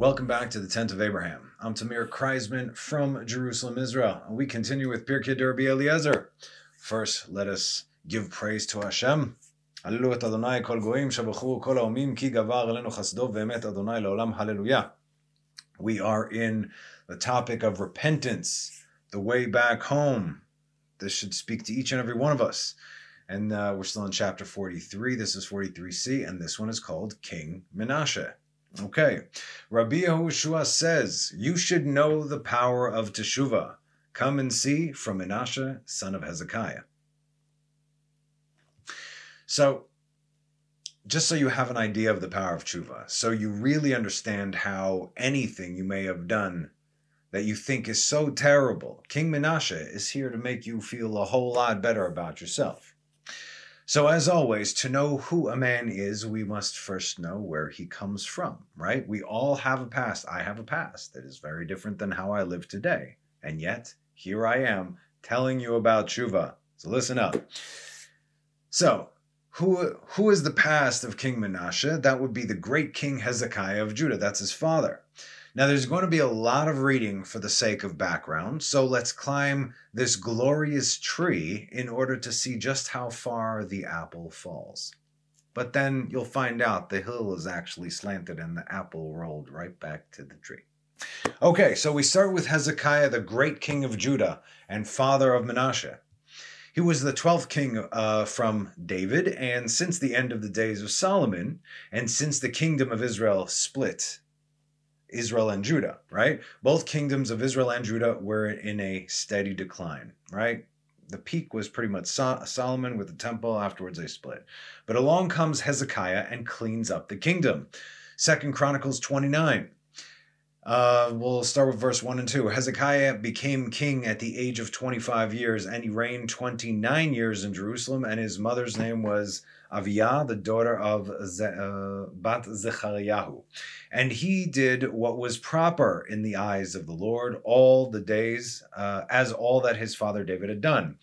Welcome back to the Tent of Abraham. I'm Tamir Kreisman from Jerusalem, Israel. and We continue with Pirkei D'rabbi Eliezer. First, let us give praise to Hashem. הללו את אדוני כל גויים, שבחו כל האומים, כי גבר עלינו חסדו ואמת אדוני Hallelujah. We are in the topic of repentance, the way back home. This should speak to each and every one of us. And uh, we're still in chapter 43. This is 43c, and this one is called King Menashe. Okay. Rabbi Yehoshua says, You should know the power of Teshuvah. Come and see from Menashe, son of Hezekiah. So, just so you have an idea of the power of tshuva, so you really understand how anything you may have done that you think is so terrible, King Menashe is here to make you feel a whole lot better about yourself. So, as always, to know who a man is, we must first know where he comes from, right? We all have a past. I have a past that is very different than how I live today. And yet, here I am telling you about tshuva. So, listen up. So, who, who is the past of King Menashe? That would be the great King Hezekiah of Judah. That's his father. Now, there's going to be a lot of reading for the sake of background, so let's climb this glorious tree in order to see just how far the apple falls. But then you'll find out the hill is actually slanted and the apple rolled right back to the tree. Okay, so we start with Hezekiah, the great king of Judah and father of Menashe. He was the 12th king uh, from David, and since the end of the days of Solomon, and since the kingdom of Israel split Israel and Judah, right? Both kingdoms of Israel and Judah were in a steady decline, right? The peak was pretty much Solomon with the temple. Afterwards, they split. But along comes Hezekiah and cleans up the kingdom. Second Chronicles 29. Uh, we'll start with verse 1 and 2. Hezekiah became king at the age of 25 years, and he reigned 29 years in Jerusalem, and his mother's name was Aviah, the daughter of Ze- uh, Bat Zechariah. And he did what was proper in the eyes of the Lord all the days, uh, as all that his father David had done.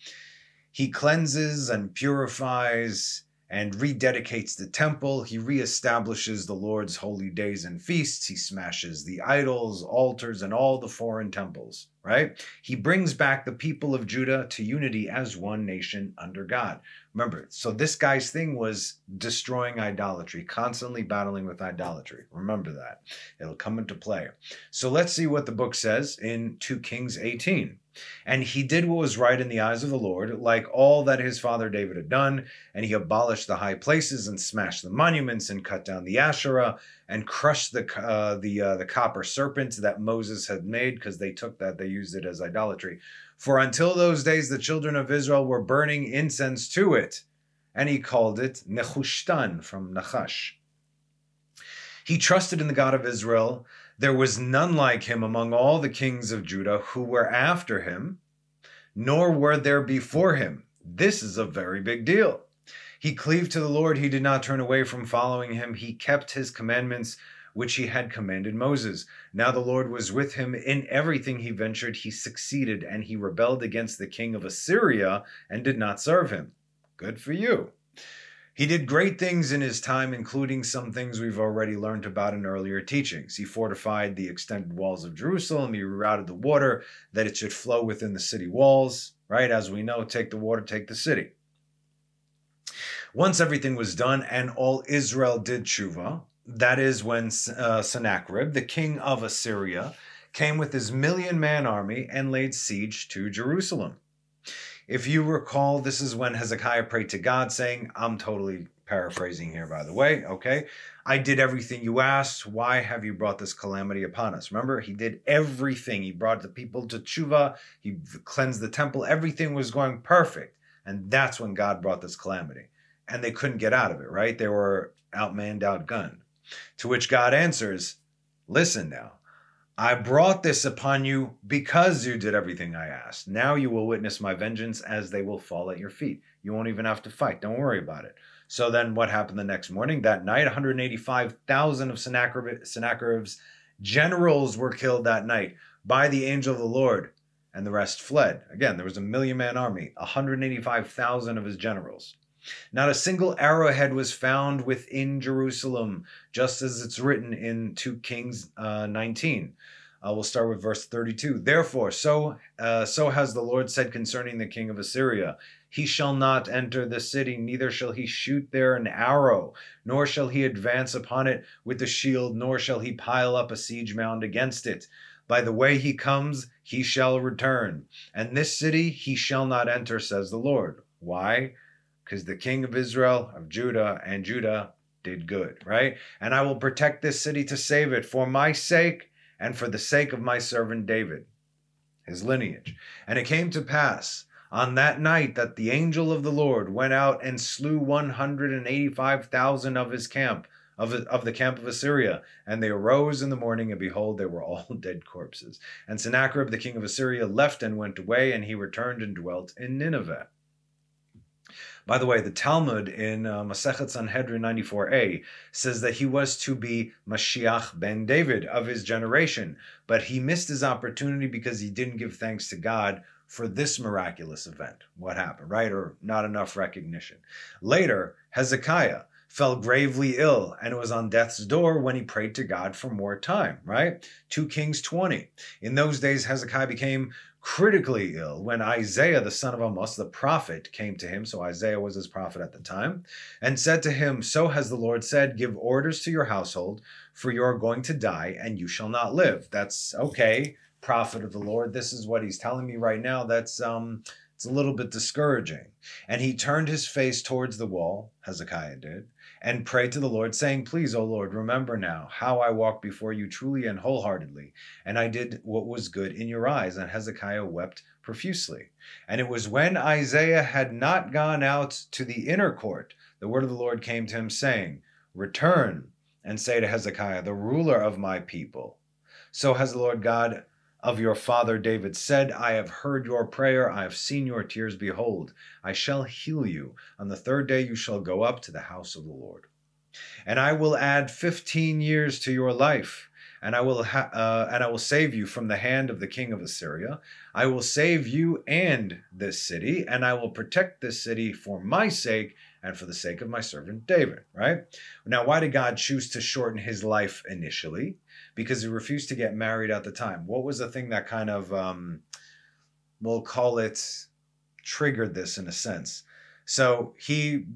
He cleanses and purifies and rededicates the temple. He reestablishes the Lord's holy days and feasts. He smashes the idols, altars, and all the foreign temples, right? He brings back the people of Judah to unity as one nation under God. Remember, so this guy's thing was destroying idolatry, constantly battling with idolatry. Remember that. It'll come into play. So let's see what the book says in 2 Kings 18. And he did what was right in the eyes of the Lord, like all that his father David had done. And he abolished the high places and smashed the monuments and cut down the Asherah and crushed the uh, the uh, the copper serpent that Moses had made because they took that they used it as idolatry. For until those days the children of Israel were burning incense to it, and he called it Nehushtan from Nachash. He trusted in the God of Israel there was none like him among all the kings of Judah who were after him, nor were there before him. This is a very big deal. He cleaved to the Lord. He did not turn away from following him. He kept his commandments, which he had commanded Moses. Now the Lord was with him in everything he ventured. He succeeded, and he rebelled against the king of Assyria and did not serve him. Good for you. He did great things in his time, including some things we've already learned about in earlier teachings. He fortified the extended walls of Jerusalem. He rerouted the water that it should flow within the city walls, right? As we know, take the water, take the city. Once everything was done and all Israel did tshuva, that is when uh, Sennacherib, the king of Assyria, came with his million man army and laid siege to Jerusalem. If you recall, this is when Hezekiah prayed to God, saying, I'm totally paraphrasing here, by the way, okay? I did everything you asked. Why have you brought this calamity upon us? Remember, he did everything. He brought the people to tshuva, he cleansed the temple, everything was going perfect. And that's when God brought this calamity. And they couldn't get out of it, right? They were outmanned, outgunned. To which God answers, Listen now, I brought this upon you because you did everything I asked. Now you will witness my vengeance as they will fall at your feet. You won't even have to fight. Don't worry about it. So then what happened the next morning? That night, 185,000 of Sennacherib's generals were killed that night by the angel of the Lord, and the rest fled. Again, there was a million man army, 185,000 of his generals. Not a single arrowhead was found within Jerusalem, just as it's written in 2 Kings uh, 19. Uh, we'll start with verse 32. Therefore, so uh, so has the Lord said concerning the king of Assyria: He shall not enter the city, neither shall he shoot there an arrow, nor shall he advance upon it with the shield, nor shall he pile up a siege mound against it. By the way he comes, he shall return, and this city he shall not enter, says the Lord. Why? Because the king of Israel, of Judah, and Judah did good, right? And I will protect this city to save it for my sake and for the sake of my servant David, his lineage. And it came to pass on that night that the angel of the Lord went out and slew 185,000 of his camp, of, of the camp of Assyria. And they arose in the morning, and behold, they were all dead corpses. And Sennacherib, the king of Assyria, left and went away, and he returned and dwelt in Nineveh. By the way, the Talmud in uh, Masechet Sanhedrin 94a says that he was to be Mashiach ben David of his generation, but he missed his opportunity because he didn't give thanks to God for this miraculous event. What happened, right? Or not enough recognition. Later, Hezekiah fell gravely ill and was on death's door when he prayed to God for more time, right? 2 Kings 20. In those days, Hezekiah became critically ill when Isaiah, the son of Amos, the prophet, came to him. So Isaiah was his prophet at the time, and said to him, So has the Lord said, Give orders to your household, for you are going to die, and you shall not live. That's okay, prophet of the Lord. This is what he's telling me right now. That's um it's a little bit discouraging. And he turned his face towards the wall, Hezekiah did, and prayed to the Lord, saying, Please, O Lord, remember now how I walked before you truly and wholeheartedly, and I did what was good in your eyes. And Hezekiah wept profusely. And it was when Isaiah had not gone out to the inner court, the word of the Lord came to him, saying, Return and say to Hezekiah, the ruler of my people. So has the Lord God of your father David said, I have heard your prayer, I have seen your tears. Behold, I shall heal you. On the third day you shall go up to the house of the Lord. And I will add fifteen years to your life, and I will ha- uh, and I will save you from the hand of the king of Assyria. I will save you and this city, and I will protect this city for my sake and for the sake of my servant David. Right now, why did God choose to shorten his life initially? Because he refused to get married at the time. What was the thing that kind of, um, we'll call it, triggered this in a sense? So he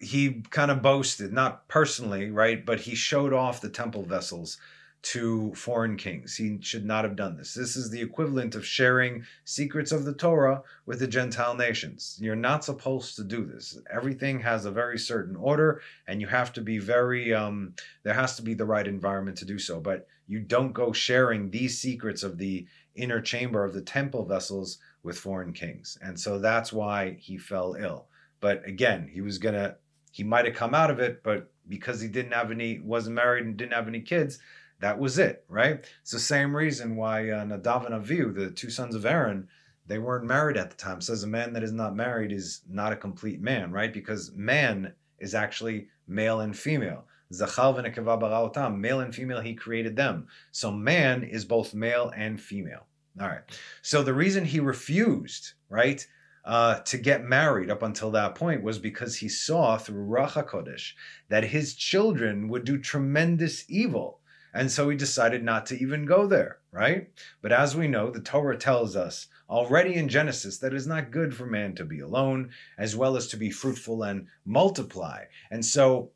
he kind of boasted, not personally, right, but he showed off the temple vessels to foreign kings. He should not have done this. This is the equivalent of sharing secrets of the Torah with the Gentile nations. You're not supposed to do this. Everything has a very certain order, and you have to be very, um, there has to be the right environment to do so. But you don't go sharing these secrets of the inner chamber of the temple vessels with foreign kings. And so that's why he fell ill. But again, he was going to, he might have come out of it, but because he didn't have any, wasn't married and didn't have any kids, that was it, right? It's the same reason why uh, Nadav and Avihu, the two sons of Aaron, they weren't married at the time. It says a man that is not married is not a complete man, right? Because man is actually male and female. Zachal male and female, he created them. So man is both male and female. All right. So the reason he refused, right, uh, to get married up until that point was because he saw through Ruach HaKodesh that his children would do tremendous evil and so he decided not to even go there, right? But as we know, the Torah tells us already in Genesis that it is not good for man to be alone, as well as to be fruitful and multiply. And so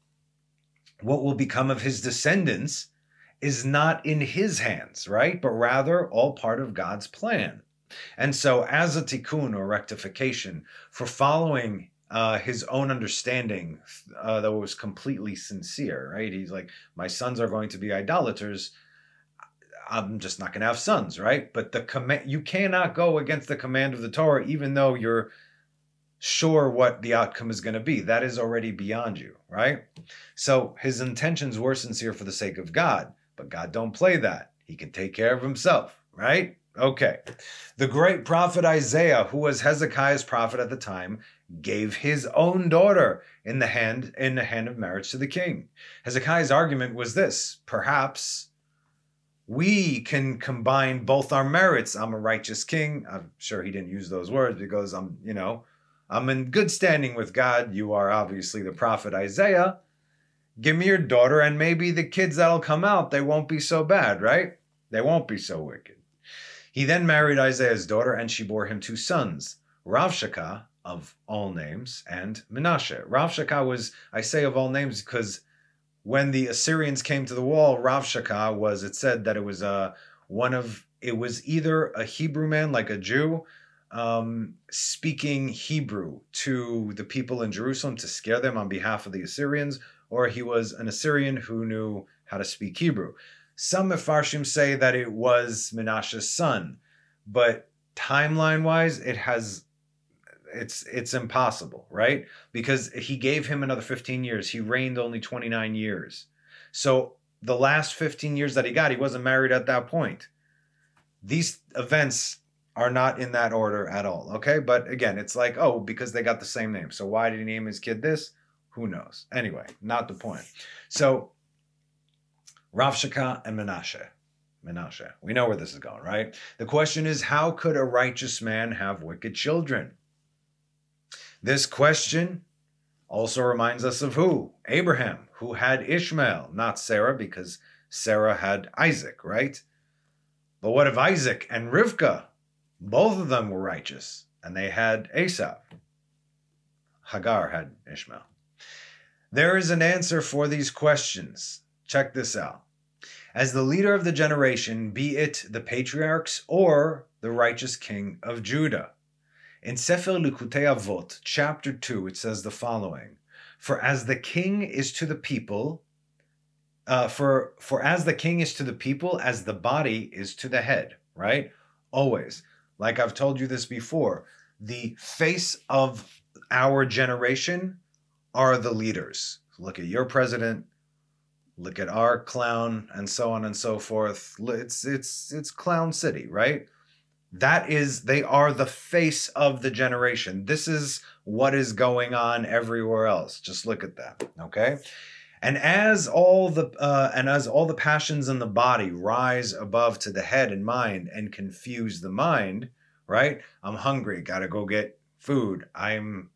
what will become of his descendants is not in his hands, right? But rather all part of God's plan. And so, as a tikkun or rectification for following uh, his own understanding, uh, it was completely sincere, right? He's like, my sons are going to be idolaters. I'm just not going to have sons, right? But the command, you cannot go against the command of the Torah, even though you're sure what the outcome is going to be. That is already beyond you, right? So his intentions were sincere for the sake of God, but God don't play that. He can take care of himself, right? Okay. The great prophet Isaiah, who was Hezekiah's prophet at the time, gave his own daughter in the hand in the hand of marriage to the king. Hezekiah's argument was this: perhaps we can combine both our merits. I'm a righteous king. I'm sure he didn't use those words because I'm, you know, I'm in good standing with God. You are obviously the prophet Isaiah. Give me your daughter, and maybe the kids that'll come out, they won't be so bad, right? They won't be so wicked. He then married Isaiah's daughter, and she bore him two sons, Ravshakeh, of all names, and Menashe. Ravshakeh was, I say of all names, because when the Assyrians came to the wall, Ravshakeh was, it said that it was uh, one of, it was either a Hebrew man, like a Jew, um, speaking Hebrew to the people in Jerusalem to scare them on behalf of the Assyrians, or he was an Assyrian who knew how to speak Hebrew. Some Mefarshim say that it was Menashe's son, but timeline wise, it has it's it's impossible, right? Because he gave him another 15 years. He reigned only 29 years. So the last 15 years that he got, he wasn't married at that point. These events are not in that order at all, okay? But again, it's like, oh, because they got the same name. So why did he name his kid this? Who knows? Anyway, not the point. So Ravshakeh and Menashe. Menashe. We know where this is going, right? The question is, how could a righteous man have wicked children? This question also reminds us of who? Abraham, who had Ishmael, not Sarah, because Sarah had Isaac, right? But what if Isaac and Rivka, both of them were righteous, and they had Esau? Hagar had Ishmael. There is an answer for these questions. Check this out. As the leader of the generation, be it the patriarchs or the righteous king of Judah, in Sefer Likutei Avot, chapter 2, it says the following For as the king is to the people, uh, for, for as the king is to the people, as the body is to the head, right? Always. Like I've told you this before, the face of our generation are the leaders. Look at your president, look at our clown, and so on and so forth. It's it's it's clown city, right? That is they are the face of the generation. This is what is going on everywhere else. Just look at that okay? And as all the uh, and as all the passions in the body rise above to the head and mind and confuse the mind right? I'm hungry gotta go get food. I'm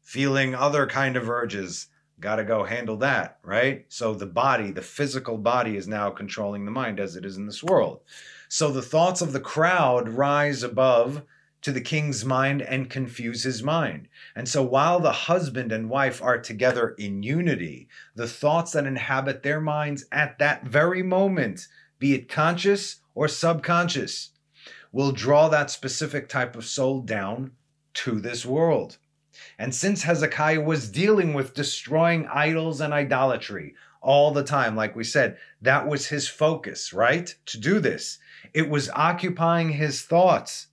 feeling other kind of urges gotta go handle that right? So the body the physical body is now controlling the mind as it is in this world so the thoughts of the crowd rise above to the king's mind and confuse his mind. And so while the husband and wife are together in unity, the thoughts that inhabit their minds at that very moment, be it conscious or subconscious, will draw that specific type of soul down to this world. And since Hezekiah was dealing with destroying idols and idolatry all the time, like we said, that was his focus, right? To do this. It was occupying his thoughts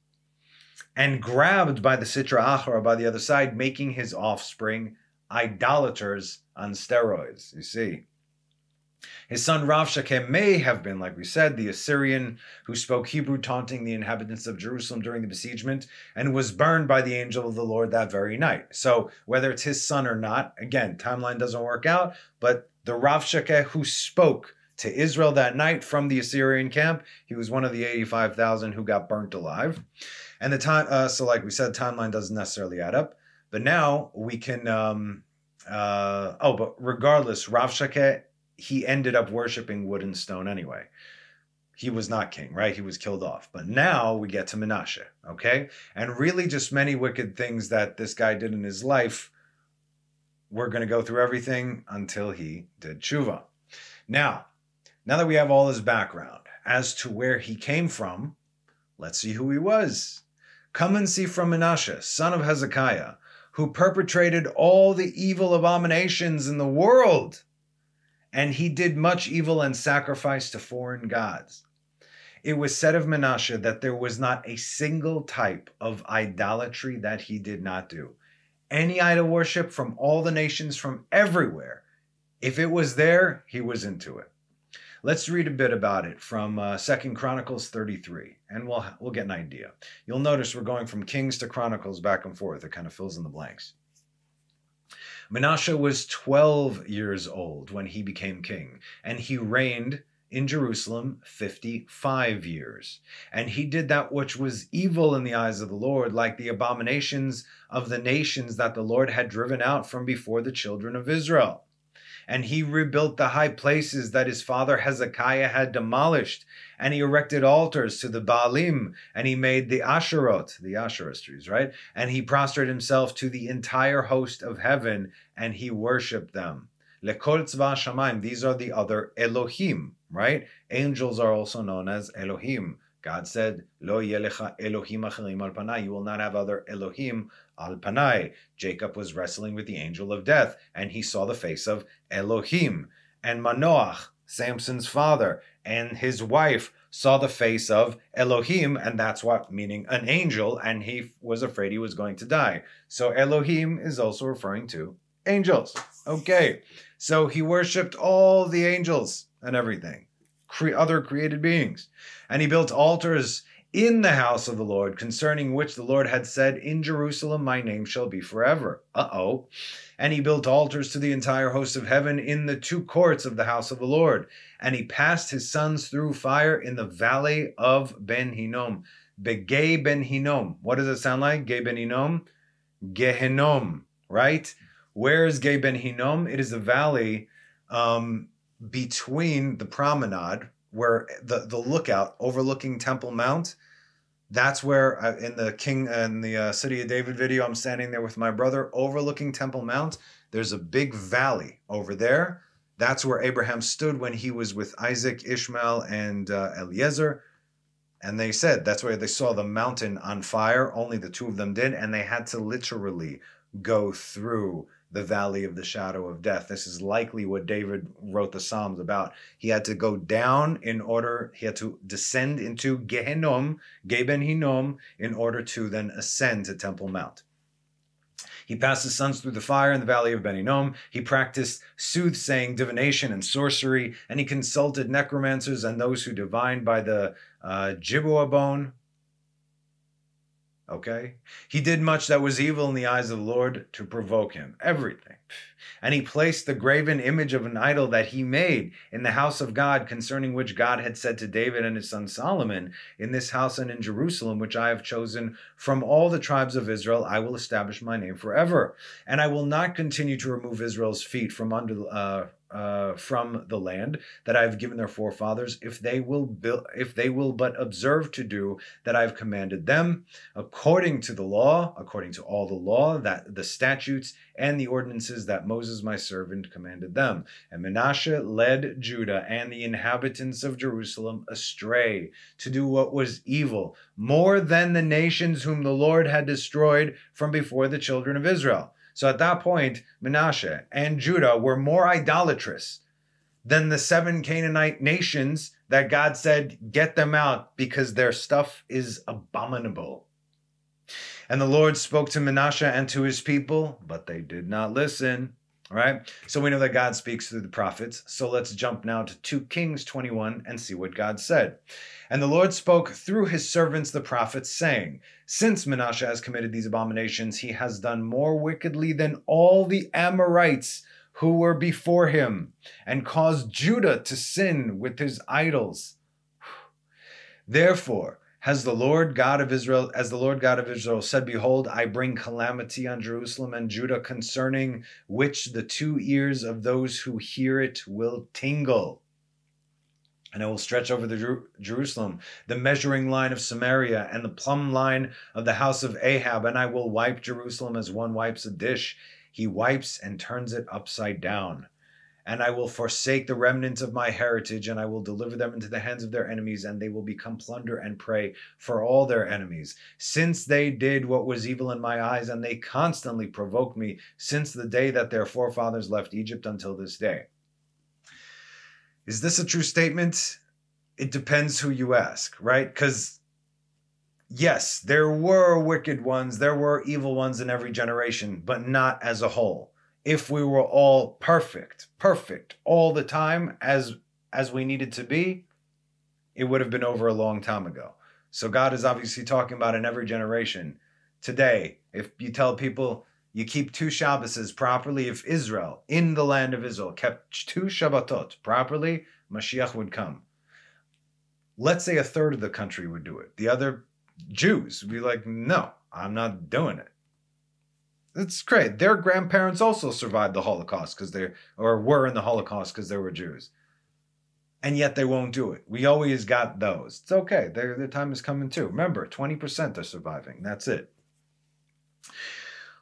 and grabbed by the Sitra Achra by the other side, making his offspring idolaters on steroids. You see. His son Ravshakeh may have been, like we said, the Assyrian who spoke Hebrew, taunting the inhabitants of Jerusalem during the besiegement, and was burned by the angel of the Lord that very night. So, whether it's his son or not, again, timeline doesn't work out, but the Ravshakeh who spoke to Israel that night from the Assyrian camp. He was one of the 85,000 who got burnt alive. And the time, uh, so like we said, timeline doesn't necessarily add up. But now we can, um, uh, oh, but regardless, Ravshakeh, he ended up worshiping wood and stone anyway. He was not king, right? He was killed off. But now we get to Menashe, okay? And really just many wicked things that this guy did in his life. We're going to go through everything until he did tshuva. Now, now that we have all his background as to where he came from, let's see who he was. Come and see from Menashe, son of Hezekiah, who perpetrated all the evil abominations in the world. And he did much evil and sacrifice to foreign gods. It was said of Menashe that there was not a single type of idolatry that he did not do. Any idol worship from all the nations from everywhere, if it was there, he was into it. Let's read a bit about it from uh, Second Chronicles 33, and we'll we'll get an idea. You'll notice we're going from Kings to Chronicles back and forth. It kind of fills in the blanks. Menashe was 12 years old when he became king, and he reigned in Jerusalem 55 years. And he did that which was evil in the eyes of the Lord, like the abominations of the nations that the Lord had driven out from before the children of Israel. And he rebuilt the high places that his father Hezekiah had demolished, and he erected altars to the Baalim, and he made the Asherot, the Asherah right? And he prostrated himself to the entire host of heaven, and he worshipped them. Lekol tzva shamayim, these are the other Elohim, right? Angels are also known as Elohim. God said, Lo yelecha Elohim acherim al panai. You will not have other Elohim al panai. Jacob was wrestling with the angel of death, and he saw the face of Elohim. And Manoach, Samson's father, and his wife saw the face of Elohim, and that's what meaning an angel, and he was afraid he was going to die. So Elohim is also referring to angels. Okay, so he worshipped all the angels and everything, cre- other created beings. And he built altars in the house of the Lord, concerning which the Lord had said, In Jerusalem my name shall be forever. Uh oh. And he built altars to the entire host of heaven in the two courts of the house of the Lord. And he passed his sons through fire in the valley of Ben Hinnom. Begay Ben Hinnom. What does it sound like? Gay Ben Hinnom? Gehenom, right? Where is Gay Ben Hinnom? It is a valley um, between the promenade, where the, the lookout overlooking Temple Mount. That's where I, in the King and the uh, City of David video, I'm standing there with my brother overlooking Temple Mount. There's a big valley over there. That's where Abraham stood when he was with Isaac, Ishmael, and uh, Eliezer. And they said that's where they saw the mountain on fire. Only the two of them did. And they had to literally go through the valley of the shadow of death. This is likely what David wrote the Psalms about. He had to go down in order, he had to descend into Gehenom, Geben Hinnom, in order to then ascend to Temple Mount. He passed his sons through the fire in the valley of Ben Hinnom. He practiced soothsaying, divination, and sorcery, and he consulted necromancers and those who divined by the uh, bone, Okay? He did much that was evil in the eyes of the Lord to provoke him. Everything. And he placed the graven image of an idol that he made in the house of God, concerning which God had said to David and his son Solomon, In this house and in Jerusalem, which I have chosen from all the tribes of Israel, I will establish my name forever. And I will not continue to remove Israel's feet from under. Uh, uh, from the land that I have given their forefathers, if they will build, if they will but observe to do that I have commanded them, according to the law, according to all the law, that the statutes and the ordinances that Moses my servant commanded them. And Manasseh led Judah and the inhabitants of Jerusalem astray to do what was evil, more than the nations whom the Lord had destroyed from before the children of Israel. So at that point, Manasseh and Judah were more idolatrous than the seven Canaanite nations that God said, get them out because their stuff is abominable. And the Lord spoke to Manasseh and to his people, but they did not listen. All right. So we know that God speaks through the prophets. So let's jump now to 2 Kings 21 and see what God said. And the Lord spoke through his servants the prophets, saying, Since Manasseh has committed these abominations, he has done more wickedly than all the Amorites who were before him, and caused Judah to sin with his idols. Therefore, has the Lord God of Israel, as the Lord God of Israel said, Behold, I bring calamity on Jerusalem and Judah, concerning which the two ears of those who hear it will tingle. And I will stretch over the Jer- Jerusalem the measuring line of Samaria and the plumb line of the house of Ahab, and I will wipe Jerusalem as one wipes a dish. He wipes and turns it upside down and I will forsake the remnants of my heritage, and I will deliver them into the hands of their enemies, and they will become plunder and prey for all their enemies. Since they did what was evil in my eyes, and they constantly provoke me, since the day that their forefathers left Egypt until this day. Is this a true statement? It depends who you ask, right? Because yes, there were wicked ones, there were evil ones in every generation, but not as a whole if we were all perfect, perfect all the time as as we needed to be, it would have been over a long time ago. So God is obviously talking about in every generation. Today, if you tell people you keep two Shabbases properly, if Israel in the land of Israel kept two Shabbatot properly, Mashiach would come. let's say a third of the country would do it. The other Jews would be like, no, I'm not doing it. It's great. Their grandparents also survived the Holocaust because they or were in the Holocaust because they were Jews. And yet they won't do it. We always got those. It's okay. Their, their time is coming too. Remember, 20% are surviving. That's it.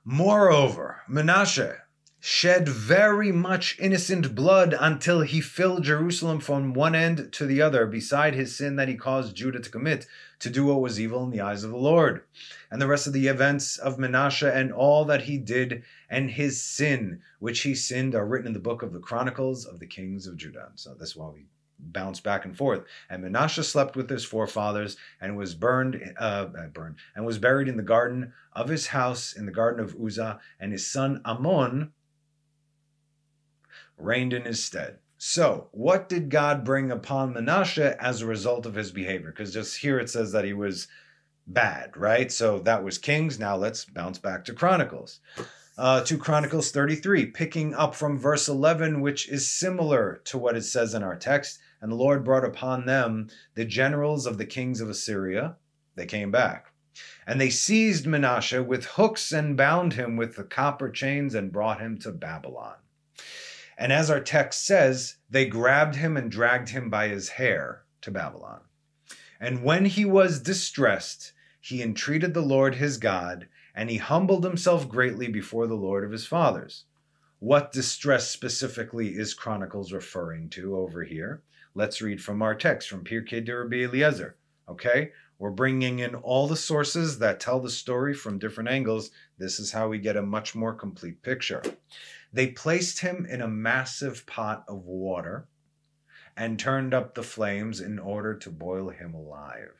Moreover, Menashe shed very much innocent blood until he filled Jerusalem from one end to the other, beside his sin that he caused Judah to commit, to do what was evil in the eyes of the Lord. And the rest of the events of Menashe and all that he did and his sin, which he sinned, are written in the book of the Chronicles of the Kings of Judah. So that's why we bounce back and forth. And Menashe slept with his forefathers and was burned, uh, uh, burned, and was buried in the garden of his house in the garden of Uzzah. And his son Amon reigned in his stead. So, what did God bring upon Menashe as a result of his behavior? Because just here it says that he was bad, right? So that was Kings. Now let's bounce back to Chronicles. Uh, to Chronicles 33, picking up from verse 11, which is similar to what it says in our text. And the Lord brought upon them the generals of the kings of Assyria. They came back. And they seized Menashe with hooks and bound him with the copper chains and brought him to Babylon. And as our text says, they grabbed him and dragged him by his hair to Babylon. And when he was distressed, he entreated the Lord his God, and he humbled himself greatly before the Lord of his fathers. What distress specifically is Chronicles referring to over here? Let's read from our text from Pirkei de Rabbi Eliezer. Okay, we're bringing in all the sources that tell the story from different angles. This is how we get a much more complete picture. They placed him in a massive pot of water and turned up the flames in order to boil him alive.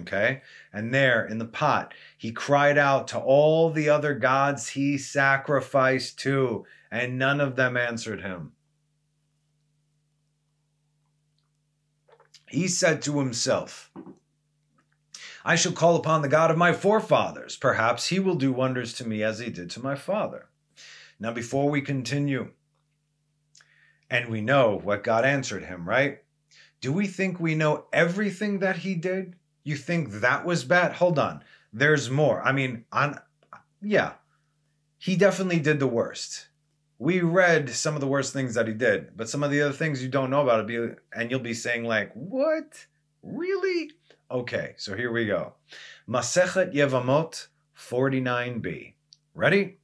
Okay? And there in the pot, he cried out to all the other gods he sacrificed to, and none of them answered him. He said to himself, I shall call upon the God of my forefathers. Perhaps he will do wonders to me as he did to my father. Now, before we continue, and we know what God answered him, right? Do we think we know everything that he did? You think that was bad? Hold on. There's more. I mean, on yeah. He definitely did the worst. We read some of the worst things that he did, but some of the other things you don't know about it be and you'll be saying like, "What? Really?" Okay, so here we go. Masechet Yevamot 49b. Ready?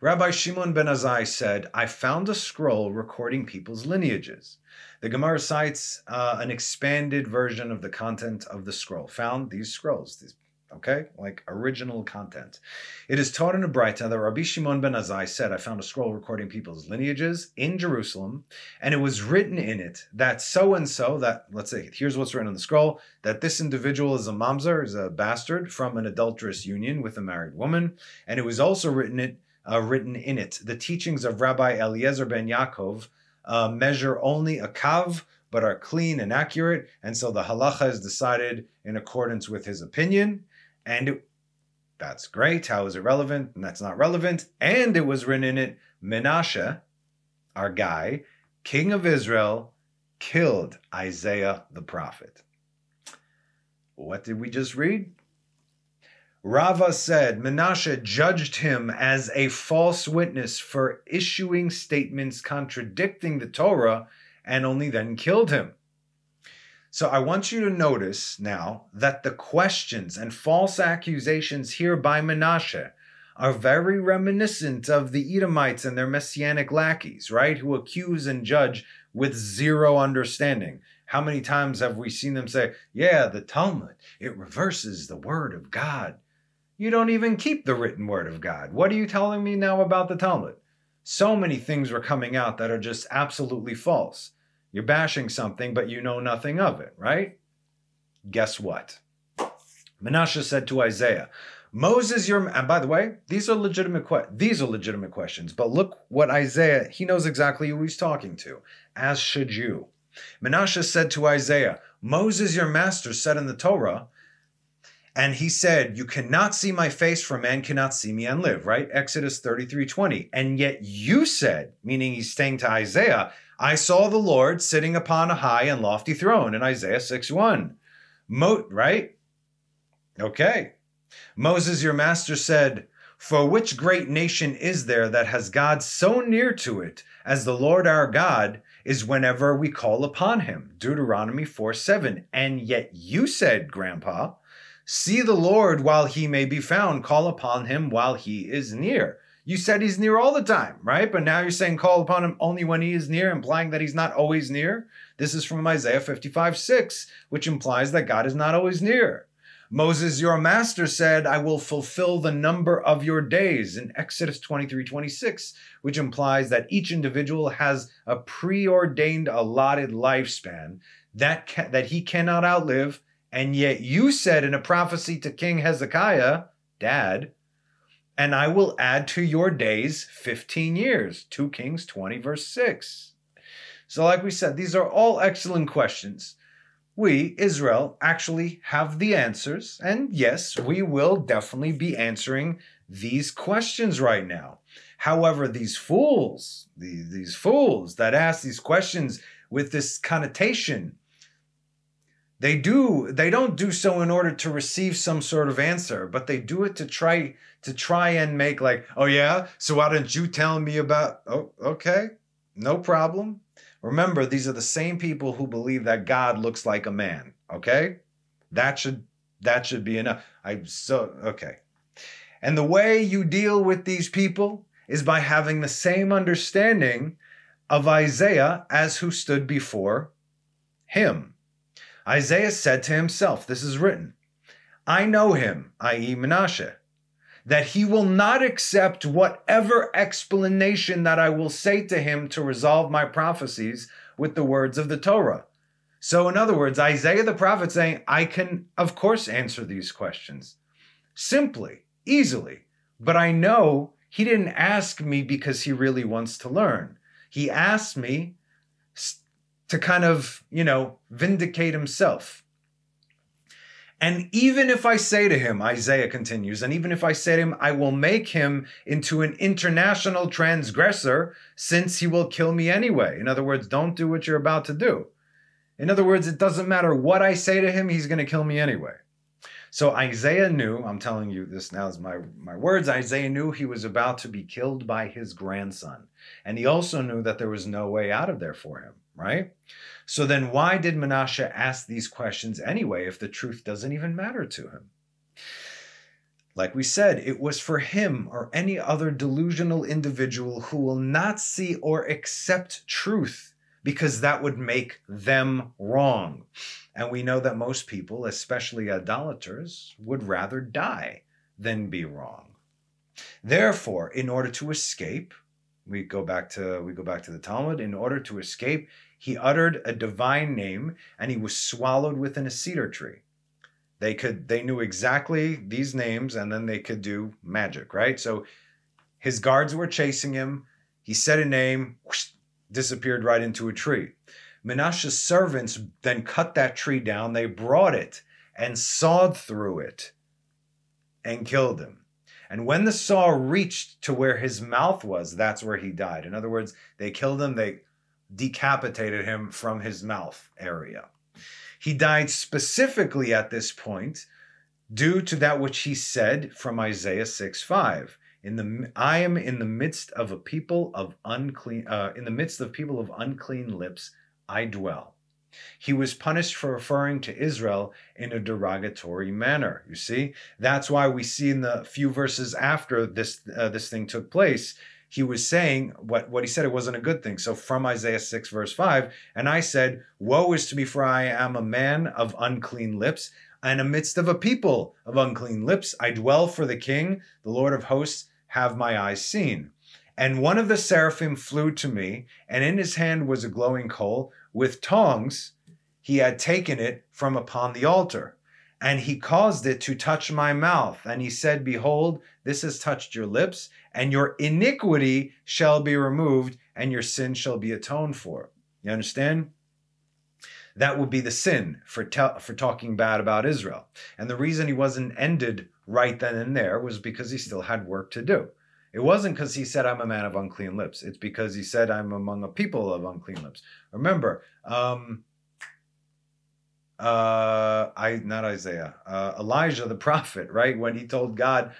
Rabbi Shimon ben Azai said, I found a scroll recording people's lineages. The Gemara cites uh, an expanded version of the content of the scroll. Found these scrolls, these, okay, like original content. It is taught in a Braita that Rabbi Shimon ben Azai said, I found a scroll recording people's lineages in Jerusalem, and it was written in it that so and so, that, let's say, here's what's written on the scroll, that this individual is a mamzer, is a bastard from an adulterous union with a married woman, and it was also written it uh, written in it. The teachings of Rabbi Eliezer ben Yaakov uh, measure only a kav, but are clean and accurate, and so the halacha is decided in accordance with his opinion. And that's great. How is it relevant? And that's not relevant. And it was written in it Menashe, our guy, king of Israel, killed Isaiah the prophet. What did we just read? Rava said Menashe judged him as a false witness for issuing statements contradicting the Torah and only then killed him. So I want you to notice now that the questions and false accusations here by Menashe are very reminiscent of the Edomites and their messianic lackeys, right? Who accuse and judge with zero understanding. How many times have we seen them say, Yeah, the Talmud, it reverses the word of God. You don't even keep the written word of God. What are you telling me now about the Talmud? So many things were coming out that are just absolutely false. You're bashing something, but you know nothing of it, right? Guess what? Menashe said to Isaiah, Moses, your and by the way, these are legitimate que- these are legitimate questions. But look what Isaiah he knows exactly who he's talking to, as should you. Menashe said to Isaiah, Moses, your master, said in the Torah, and he said, You cannot see my face, for man cannot see me and live, right? Exodus 33 20. And yet you said, meaning he's saying to Isaiah, I saw the Lord sitting upon a high and lofty throne in Isaiah 6 1. Mo- right? Okay. Moses, your master, said, For which great nation is there that has God so near to it as the Lord our God is whenever we call upon him? Deuteronomy 4 7. And yet you said, Grandpa, see the Lord while he may be found, call upon him while he is near. You said he's near all the time, right? But now you're saying call upon him only when he is near, implying that he's not always near. This is from Isaiah 55 6, which implies that God is not always near. Moses, your master, said, I will fulfill the number of your days in Exodus 23 26, which implies that each individual has a preordained, allotted lifespan that, ca- that he cannot outlive. And yet you said in a prophecy to King Hezekiah, Dad, and I will add to your days 15 years. 2 Kings 20, verse 6. So, like we said, these are all excellent questions we, Israel, actually have the answers. And yes, we will definitely be answering these questions right now. However, these fools, these, these fools that ask these questions with this connotation, they do they don't do so in order to receive some sort of answer, but they do it to try to try and make like, oh yeah, so why didn't you tell me about oh okay, no problem. Remember, these are the same people who believe that God looks like a man. Okay, that should that should be enough. I so okay. And the way you deal with these people is by having the same understanding of Isaiah as who stood before him. Isaiah said to himself, This is written, I know him, i.e., Menashe, that he will not accept whatever explanation that I will say to him to resolve my prophecies with the words of the Torah. So, in other words, Isaiah the prophet saying, I can, of course, answer these questions simply, easily, but I know he didn't ask me because he really wants to learn. He asked me to kind of, you know, vindicate himself. And even if I say to him, Isaiah continues, and even if I say to him, I will make him into an international transgressor, since he will kill me anyway. In other words, don't do what you're about to do. In other words, it doesn't matter what I say to him, he's going to kill me anyway. So Isaiah knew, I'm telling you this now is my, my words, Isaiah knew he was about to be killed by his grandson. And he also knew that there was no way out of there for him, right? So then why did Menashe ask these questions anyway if the truth doesn't even matter to him? Like we said, it was for him or any other delusional individual who will not see or accept truth because that would make them wrong. And we know that most people, especially idolaters, would rather die than be wrong. Therefore, in order to escape, we go back to we go back to the Talmud, in order to escape, he uttered a divine name and he was swallowed within a cedar tree. They could they knew exactly these names and then they could do magic, right? So his guards were chasing him. He said a name, whoosh, disappeared right into a tree. Menashe's servants then cut that tree down. They brought it and sawed through it and killed him. And when the saw reached to where his mouth was, that's where he died. In other words, they killed him, they decapitated him from his mouth area. He died specifically at this point due to that which he said from Isaiah 6 5. In the I am in the midst of a people of unclean uh, in the midst of people of unclean lips I dwell. He was punished for referring to Israel in a derogatory manner. You see, that's why we see in the few verses after this uh, this thing took place he was saying what, what he said it wasn't a good thing. So from Isaiah 6, verse 5, and I said, Woe is to me, for I am a man of unclean lips, and amidst of a people of unclean lips. I dwell for the king, the Lord of hosts, have my eyes seen. And one of the seraphim flew to me, and in his hand was a glowing coal. With tongs he had taken it from upon the altar. And he caused it to touch my mouth. And he said, Behold, this has touched your lips, and your iniquity shall be removed, and your sin shall be atoned for. You understand? That would be the sin for, te- for talking bad about Israel. And the reason he wasn't ended right then and there was because he still had work to do. It wasn't because he said, I'm a man of unclean lips. It's because he said, I'm among a people of unclean lips. Remember, um, uh, I not Isaiah, uh, Elijah the prophet, right? When he told God,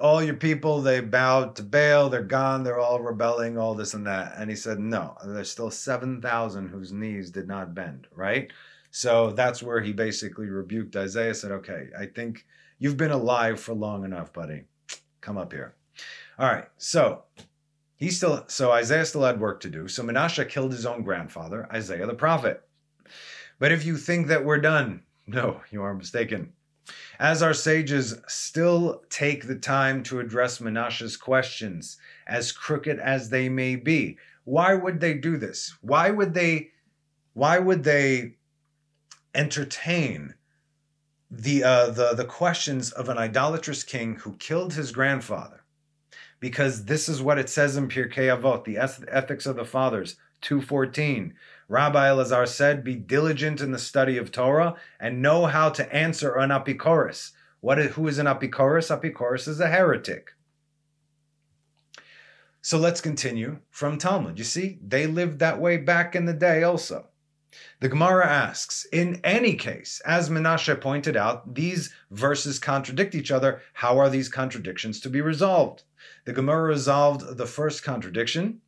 all your people they bowed to Baal, they're gone, they're all rebelling, all this and that, and he said, no, there's still seven thousand whose knees did not bend, right? So that's where he basically rebuked Isaiah, said, okay, I think you've been alive for long enough, buddy. Come up here. All right, so he still so Isaiah still had work to do. So Menashe killed his own grandfather, Isaiah the prophet. But if you think that we're done, no, you are mistaken. As our sages still take the time to address Menashe's questions, as crooked as they may be, why would they do this? Why would they why would they entertain the uh, the the questions of an idolatrous king who killed his grandfather? because this is what it says in Pirkei Avot, the Ethics of the Fathers, 214. Rabbi Elazar said, Be diligent in the study of Torah and know how to answer an apikoros. What is, who is an apikoros? Apikoros is a heretic. So let's continue from Talmud. You see, they lived that way back in the day also. The Gemara asks, in any case, as Menashe pointed out, these verses contradict each other. How are these contradictions to be resolved? The Gemara resolved the first contradiction.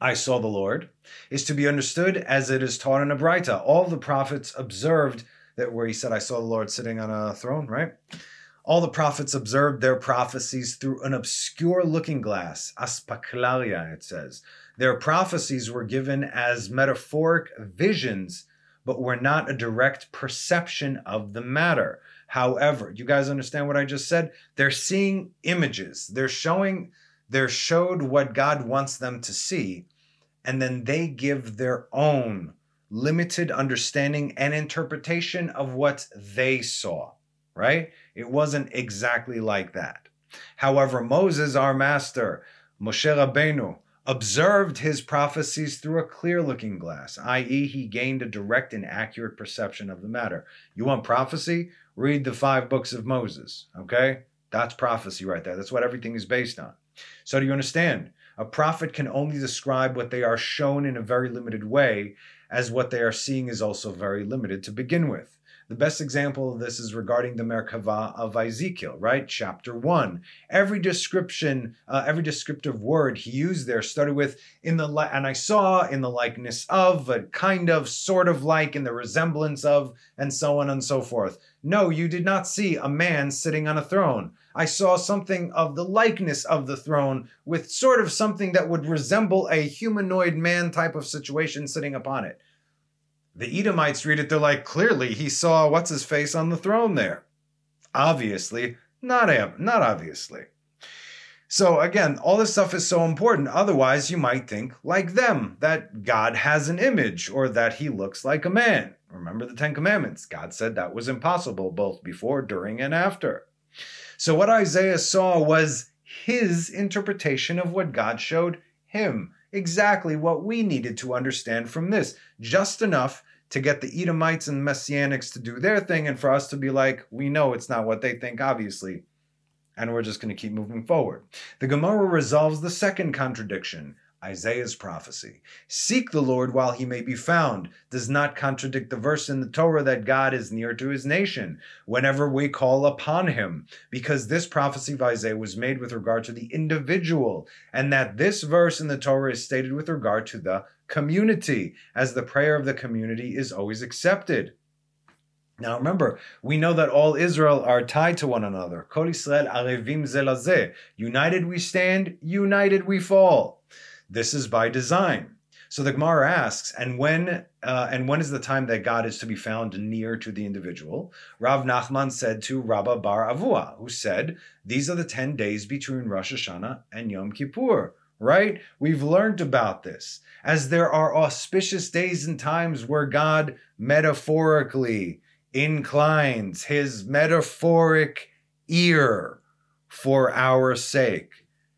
I saw the Lord is to be understood as it is taught in a Braita. All the prophets observed that where he said, I saw the Lord sitting on a throne, right? All the prophets observed their prophecies through an obscure looking glass, aspaklaria, it says. Their prophecies were given as metaphoric visions, but were not a direct perception of the matter. However, you guys understand what I just said? They're seeing images. They're showing, they're showed what God wants them to see, and then they give their own limited understanding and interpretation of what they saw, right? It wasn't exactly like that. However, Moses, our master, Moshe Rabbeinu, observed his prophecies through a clear looking glass, i.e., he gained a direct and accurate perception of the matter. You want prophecy? Read the five books of Moses, okay? That's prophecy right there. That's what everything is based on. So, do you understand? A prophet can only describe what they are shown in a very limited way, as what they are seeing is also very limited to begin with. The best example of this is regarding the Merkava of Ezekiel, right? Chapter 1. Every description, uh, every descriptive word he used there started with in the li- and I saw in the likeness of, a kind of, sort of like, in the resemblance of, and so on and so forth. No, you did not see a man sitting on a throne. I saw something of the likeness of the throne with sort of something that would resemble a humanoid man type of situation sitting upon it. The Edomites read it, they're like, clearly he saw what's his face on the throne there. Obviously, not, not obviously. So again, all this stuff is so important. Otherwise, you might think like them that God has an image or that he looks like a man. Remember the Ten Commandments. God said that was impossible both before, during, and after. So what Isaiah saw was his interpretation of what God showed him. Exactly what we needed to understand from this. Just enough to get the Edomites and Messianics to do their thing and for us to be like, we know it's not what they think, obviously. And we're just going to keep moving forward. The Gemara resolves the second contradiction. Isaiah's prophecy. Seek the Lord while he may be found does not contradict the verse in the Torah that God is near to his nation whenever we call upon him, because this prophecy of Isaiah was made with regard to the individual, and that this verse in the Torah is stated with regard to the community, as the prayer of the community is always accepted. Now remember, we know that all Israel are tied to one another. Kol Israel arevim. United we stand, united we fall. This is by design. So the Gemara asks, and when uh, and when is the time that God is to be found near to the individual? Rav Nachman said to Rabba Bar Avua, who said, These are the ten days between Rosh Hashanah and Yom Kippur right? We've learned about this. As there are auspicious days and times where God metaphorically inclines his metaphoric ear for our sake.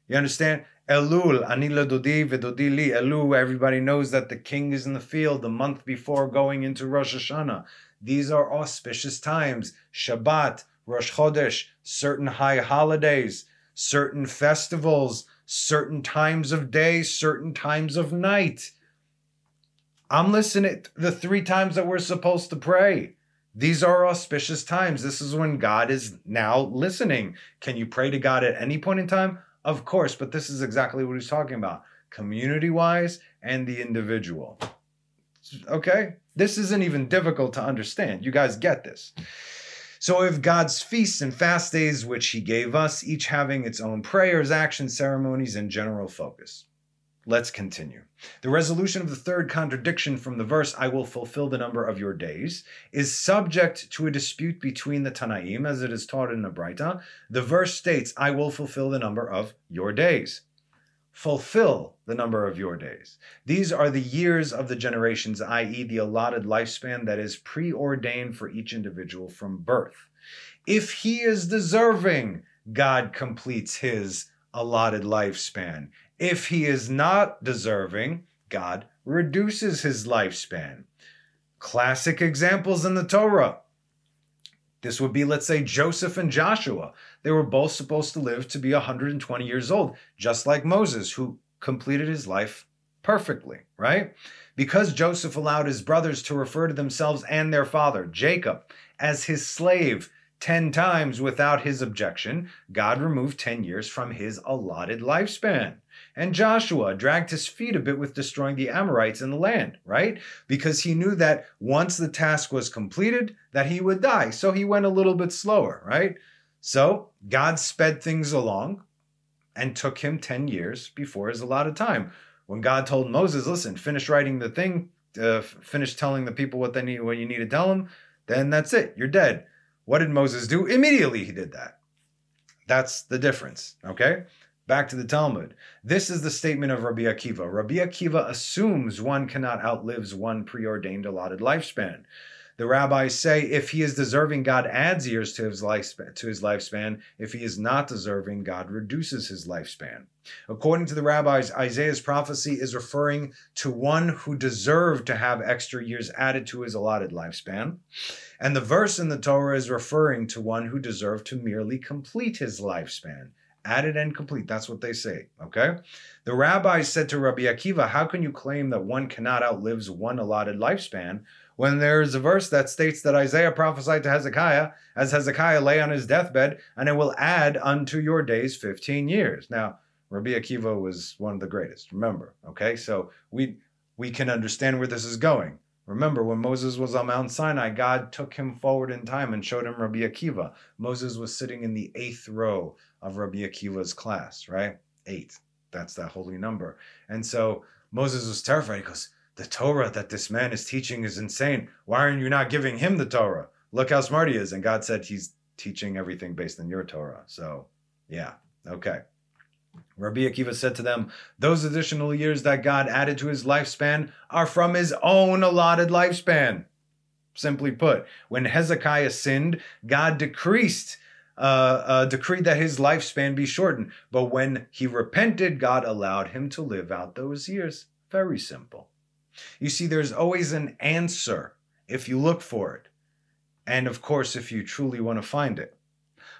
You understand? Elul, Ani Ledodi Vedodi Li. Elul, everybody knows that the king is in the field the month before going into Rosh Hashanah. These are auspicious times. Shabbat, Rosh Chodesh, certain high holidays, certain festivals, certain times of day, certain times of night. I'm listening the three times that we're supposed to pray. These are auspicious times. This is when God is now listening. Can you pray to God at any point in time? Of course, but this is exactly what he's talking about community wise and the individual. Okay? This isn't even difficult to understand. You guys get this. So, if God's feasts and fast days, which He gave us, each having its own prayers, actions, ceremonies, and general focus. Let's continue. The resolution of the third contradiction from the verse, I will fulfill the number of your days, is subject to a dispute between the Tanaim, as it is taught in the Braita. The verse states, I will fulfill the number of your days. Fulfill the number of your days. These are the years of the generations, i.e., the allotted lifespan that is preordained for each individual from birth. If he is deserving, God completes his allotted lifespan. If he is not deserving, God reduces his lifespan. Classic examples in the Torah. This would be, let's say, Joseph and Joshua. They were both supposed to live to be 120 years old, just like Moses, who completed his life perfectly, right? Because Joseph allowed his brothers to refer to themselves and their father, Jacob, as his slave 10 times without his objection, God removed 10 years from his allotted lifespan. And Joshua dragged his feet a bit with destroying the Amorites in the land, right? Because he knew that once the task was completed, that he would die. So he went a little bit slower, right? So God sped things along and took him 10 years before his allotted time. When God told Moses, listen, finish writing the thing, uh, finish telling the people what they need, what you need to tell them, then that's it. You're dead. What did Moses do? Immediately he did that. That's the difference, okay? Back to the Talmud. This is the statement of Rabbi Akiva. Rabbi Akiva assumes one cannot outlive one preordained allotted lifespan. The rabbis say if he is deserving, God adds years to his lifespan. To his lifespan. If he is not deserving, God reduces his lifespan. According to the rabbis, Isaiah's prophecy is referring to one who deserved to have extra years added to his allotted lifespan. And the verse in the Torah is referring to one who deserved to merely complete his lifespan. Added and complete. That's what they say. Okay? The rabbis said to Rabbi Akiva, How can you claim that one cannot outlive one allotted lifespan when there is a verse that states that Isaiah prophesied to Hezekiah as Hezekiah lay on his deathbed, and it will add unto your days 15 years. Now, Rabbi Akiva was one of the greatest, remember, okay? So we we can understand where this is going. Remember, when Moses was on Mount Sinai, God took him forward in time and showed him Rabbi Akiva. Moses was sitting in the eighth row of Rabbi Akiva's class, right? Eight. That's that holy number. And so Moses was terrified. He goes, the Torah that this man is teaching is insane. Why aren't you not giving him the Torah? Look how smart he is. And God said he's teaching everything based on your Torah. So, yeah, okay. Rabbi Akiva said to them, Those additional years that God added to his lifespan are from his own allotted lifespan. Simply put, when Hezekiah sinned, God decreased, uh, uh, decreed that his lifespan be shortened. But when he repented, God allowed him to live out those years. Very simple. You see, there's always an answer if you look for it. And of course, if you truly want to find it.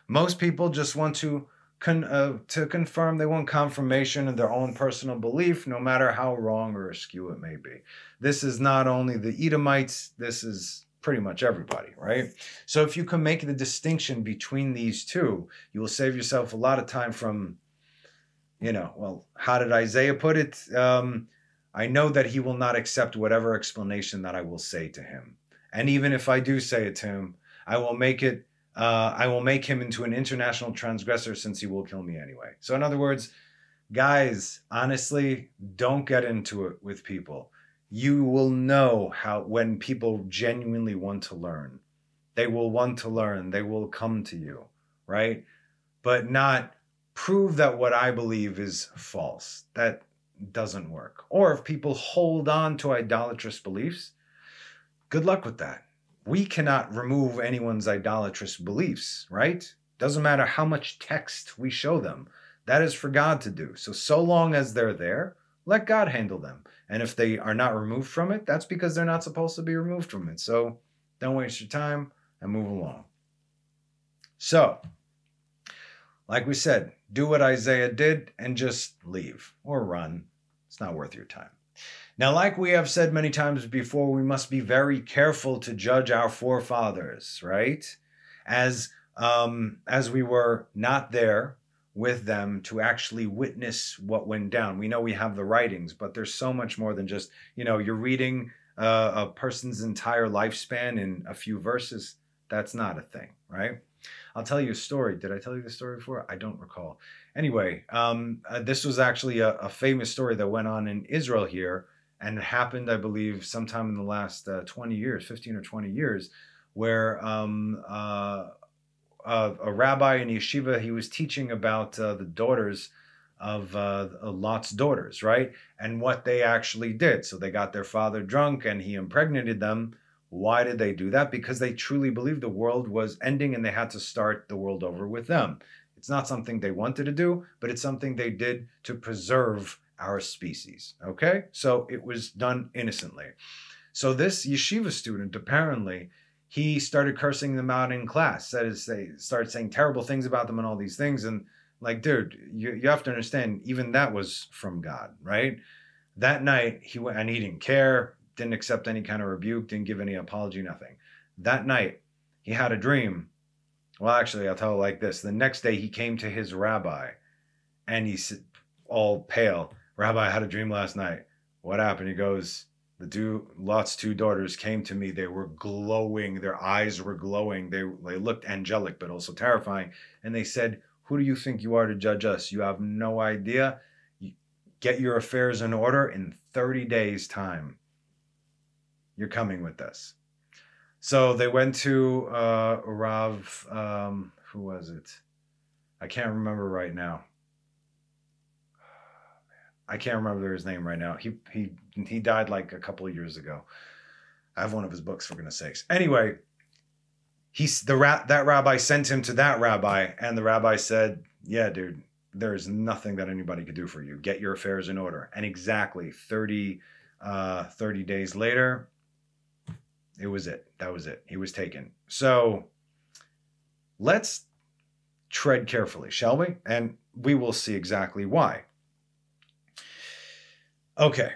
Most people just want to con- uh, to confirm they want confirmation of their own personal belief, no matter how wrong or askew it may be. This is not only the Edomites, this is pretty much everybody, right? So if you can make the distinction between these two, you will save yourself a lot of time from, you know, well, how did Isaiah put it? Um, I know that he will not accept whatever explanation that I will say to him. And even if I do say it to him, I will make it uh, I will make him into an international transgressor since he will kill me anyway. So, in other words, guys, honestly, don't get into it with people. You will know how when people genuinely want to learn, they will want to learn, they will come to you, right? But not prove that what I believe is false. That doesn't work. Or if people hold on to idolatrous beliefs, good luck with that we cannot remove anyone's idolatrous beliefs, right? Doesn't matter how much text we show them. That is for God to do. So, so long as they're there, let God handle them. And if they are not removed from it, that's because they're not supposed to be removed from it. So, don't waste your time and move along. So, like we said, do what Isaiah did and just leave or run. It's not worth your time. Now, like we have said many times before, we must be very careful to judge our forefathers, right? As um, as we were not there with them to actually witness what went down. We know we have the writings, but there's so much more than just you know you're reading uh, a person's entire lifespan in a few verses. That's not a thing, right? I'll tell you a story. Did I tell you the story before? I don't recall. Anyway, um, uh, this was actually a, a, famous story that went on in Israel here, and it happened, I believe, sometime in the last uh, 20 years, 15 or 20 years, where um, uh, a, a, rabbi in yeshiva he was teaching about uh, the daughters of uh, Lot's daughters, right, and what they actually did. So they got their father drunk, and he impregnated them why did they do that? Because they truly believed the world was ending and they had to start the world over with them. It's not something they wanted to do, but it's something they did to preserve our species. Okay? So it was done innocently. So this yeshiva student apparently he started cursing them out in class. That is, they started saying terrible things about them and all these things. And like, dude, you, you have to understand, even that was from God, right? That night he went and he didn't care didn't accept any kind of rebuke, didn't give any apology, nothing. That night, he had a dream. Well, actually, I'll tell it like this. The next day, he came to his rabbi and he's all pale. Rabbi, I had a dream last night. What happened? He goes, the two Lot's two daughters came to me. They were glowing. Their eyes were glowing. They, they looked angelic, but also terrifying. And they said, Who do you think you are to judge us? You have no idea. Get your affairs in order in 30 days' time you're coming with us." So they went to uh, Rav, um, who was it? I can't remember right now. I can't remember his name right now. He he he died like a couple of years ago. I have one of his books for goodness sakes. Anyway, he's the rat that rabbi sent him to that rabbi, and the rabbi said, "Yeah, dude, there's nothing that anybody could do for you. Get your affairs in order." And exactly 30, uh, 30 days later, it was it. That was it. He was taken. So let's tread carefully, shall we? And we will see exactly why. Okay,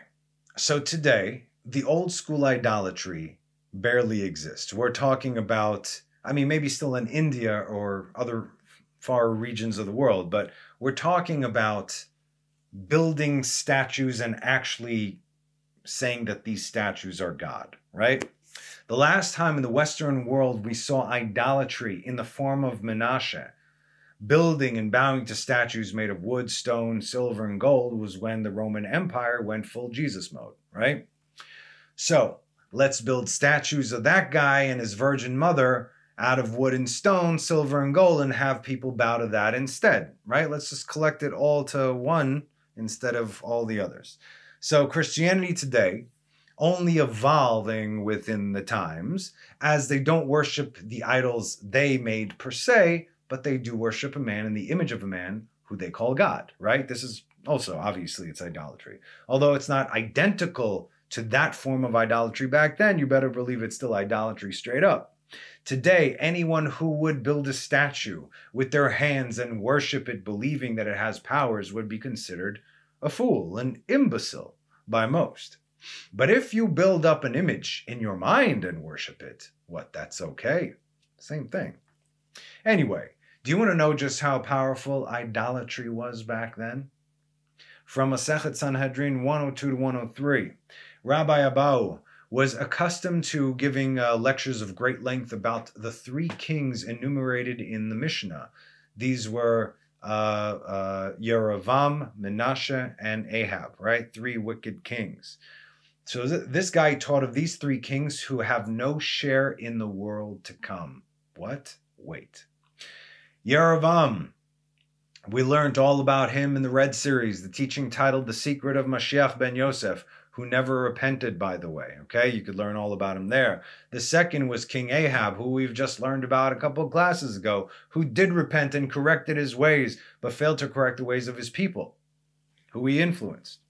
so today, the old school idolatry barely exists. We're talking about, I mean, maybe still in India or other far regions of the world, but we're talking about building statues and actually saying that these statues are God, right? The last time in the Western world we saw idolatry in the form of Menashe, building and bowing to statues made of wood, stone, silver, and gold was when the Roman Empire went full Jesus mode, right? So let's build statues of that guy and his virgin mother out of wood and stone, silver and gold, and have people bow to that instead, right? Let's just collect it all to one instead of all the others. So Christianity today only evolving within the times, as they don't worship the idols they made per se, but they do worship a man in the image of a man who they call God, right? This is also obviously it's idolatry. Although it's not identical to that form of idolatry back then, you better believe it's still idolatry straight up. Today, anyone who would build a statue with their hands and worship it believing that it has powers would be considered a fool, an imbecile by most. But if you build up an image in your mind and worship it, what, that's okay. Same thing. Anyway, do you want to know just how powerful idolatry was back then? From Masechet Sanhedrin 102 to 103, Rabbi Abahu was accustomed to giving uh, lectures of great length about the three kings enumerated in the Mishnah. These were uh, uh, Menashe, and Ahab, right? Three wicked kings. So this guy taught of these three kings who have no share in the world to come. What? Wait. Yerovam. We learned all about him in the Red series, the teaching titled The Secret of Mashiach ben Yosef, who never repented, by the way. Okay, you could learn all about him there. The second was King Ahab, who we've just learned about a couple of classes ago, who did repent and corrected his ways, but failed to correct the ways of his people, who he influenced.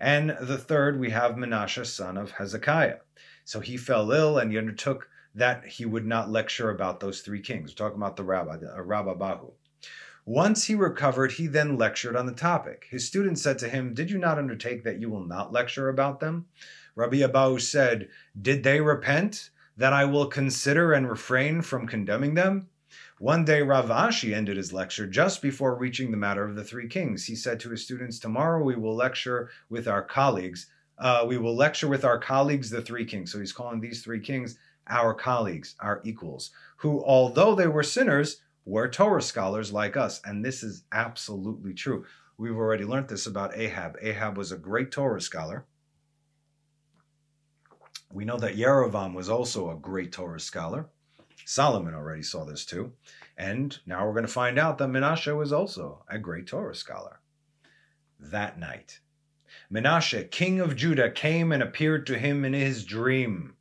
And the third, we have Menashe, son of Hezekiah. So he fell ill and he undertook that he would not lecture about those three kings. We're talking about the rabbi, the, uh, Rabbi Abahu. Once he recovered, he then lectured on the topic. His students said to him, Did you not undertake that you will not lecture about them? Rabbi Abahu said, Did they repent? That I will consider and refrain from condemning them? One day, Rav Ashi ended his lecture just before reaching the matter of the three kings. He said to his students, Tomorrow we will lecture with our colleagues. Uh, we will lecture with our colleagues, the three kings. So he's calling these three kings our colleagues, our equals, who, although they were sinners, were Torah scholars like us. And this is absolutely true. We've already learned this about Ahab. Ahab was a great Torah scholar. We know that Yerovam was also a great Torah scholar. Solomon already saw this too. And now we're going to find out that Menashe was also a great Torah scholar. That night, Menashe, king of Judah, came and appeared to him in his dream.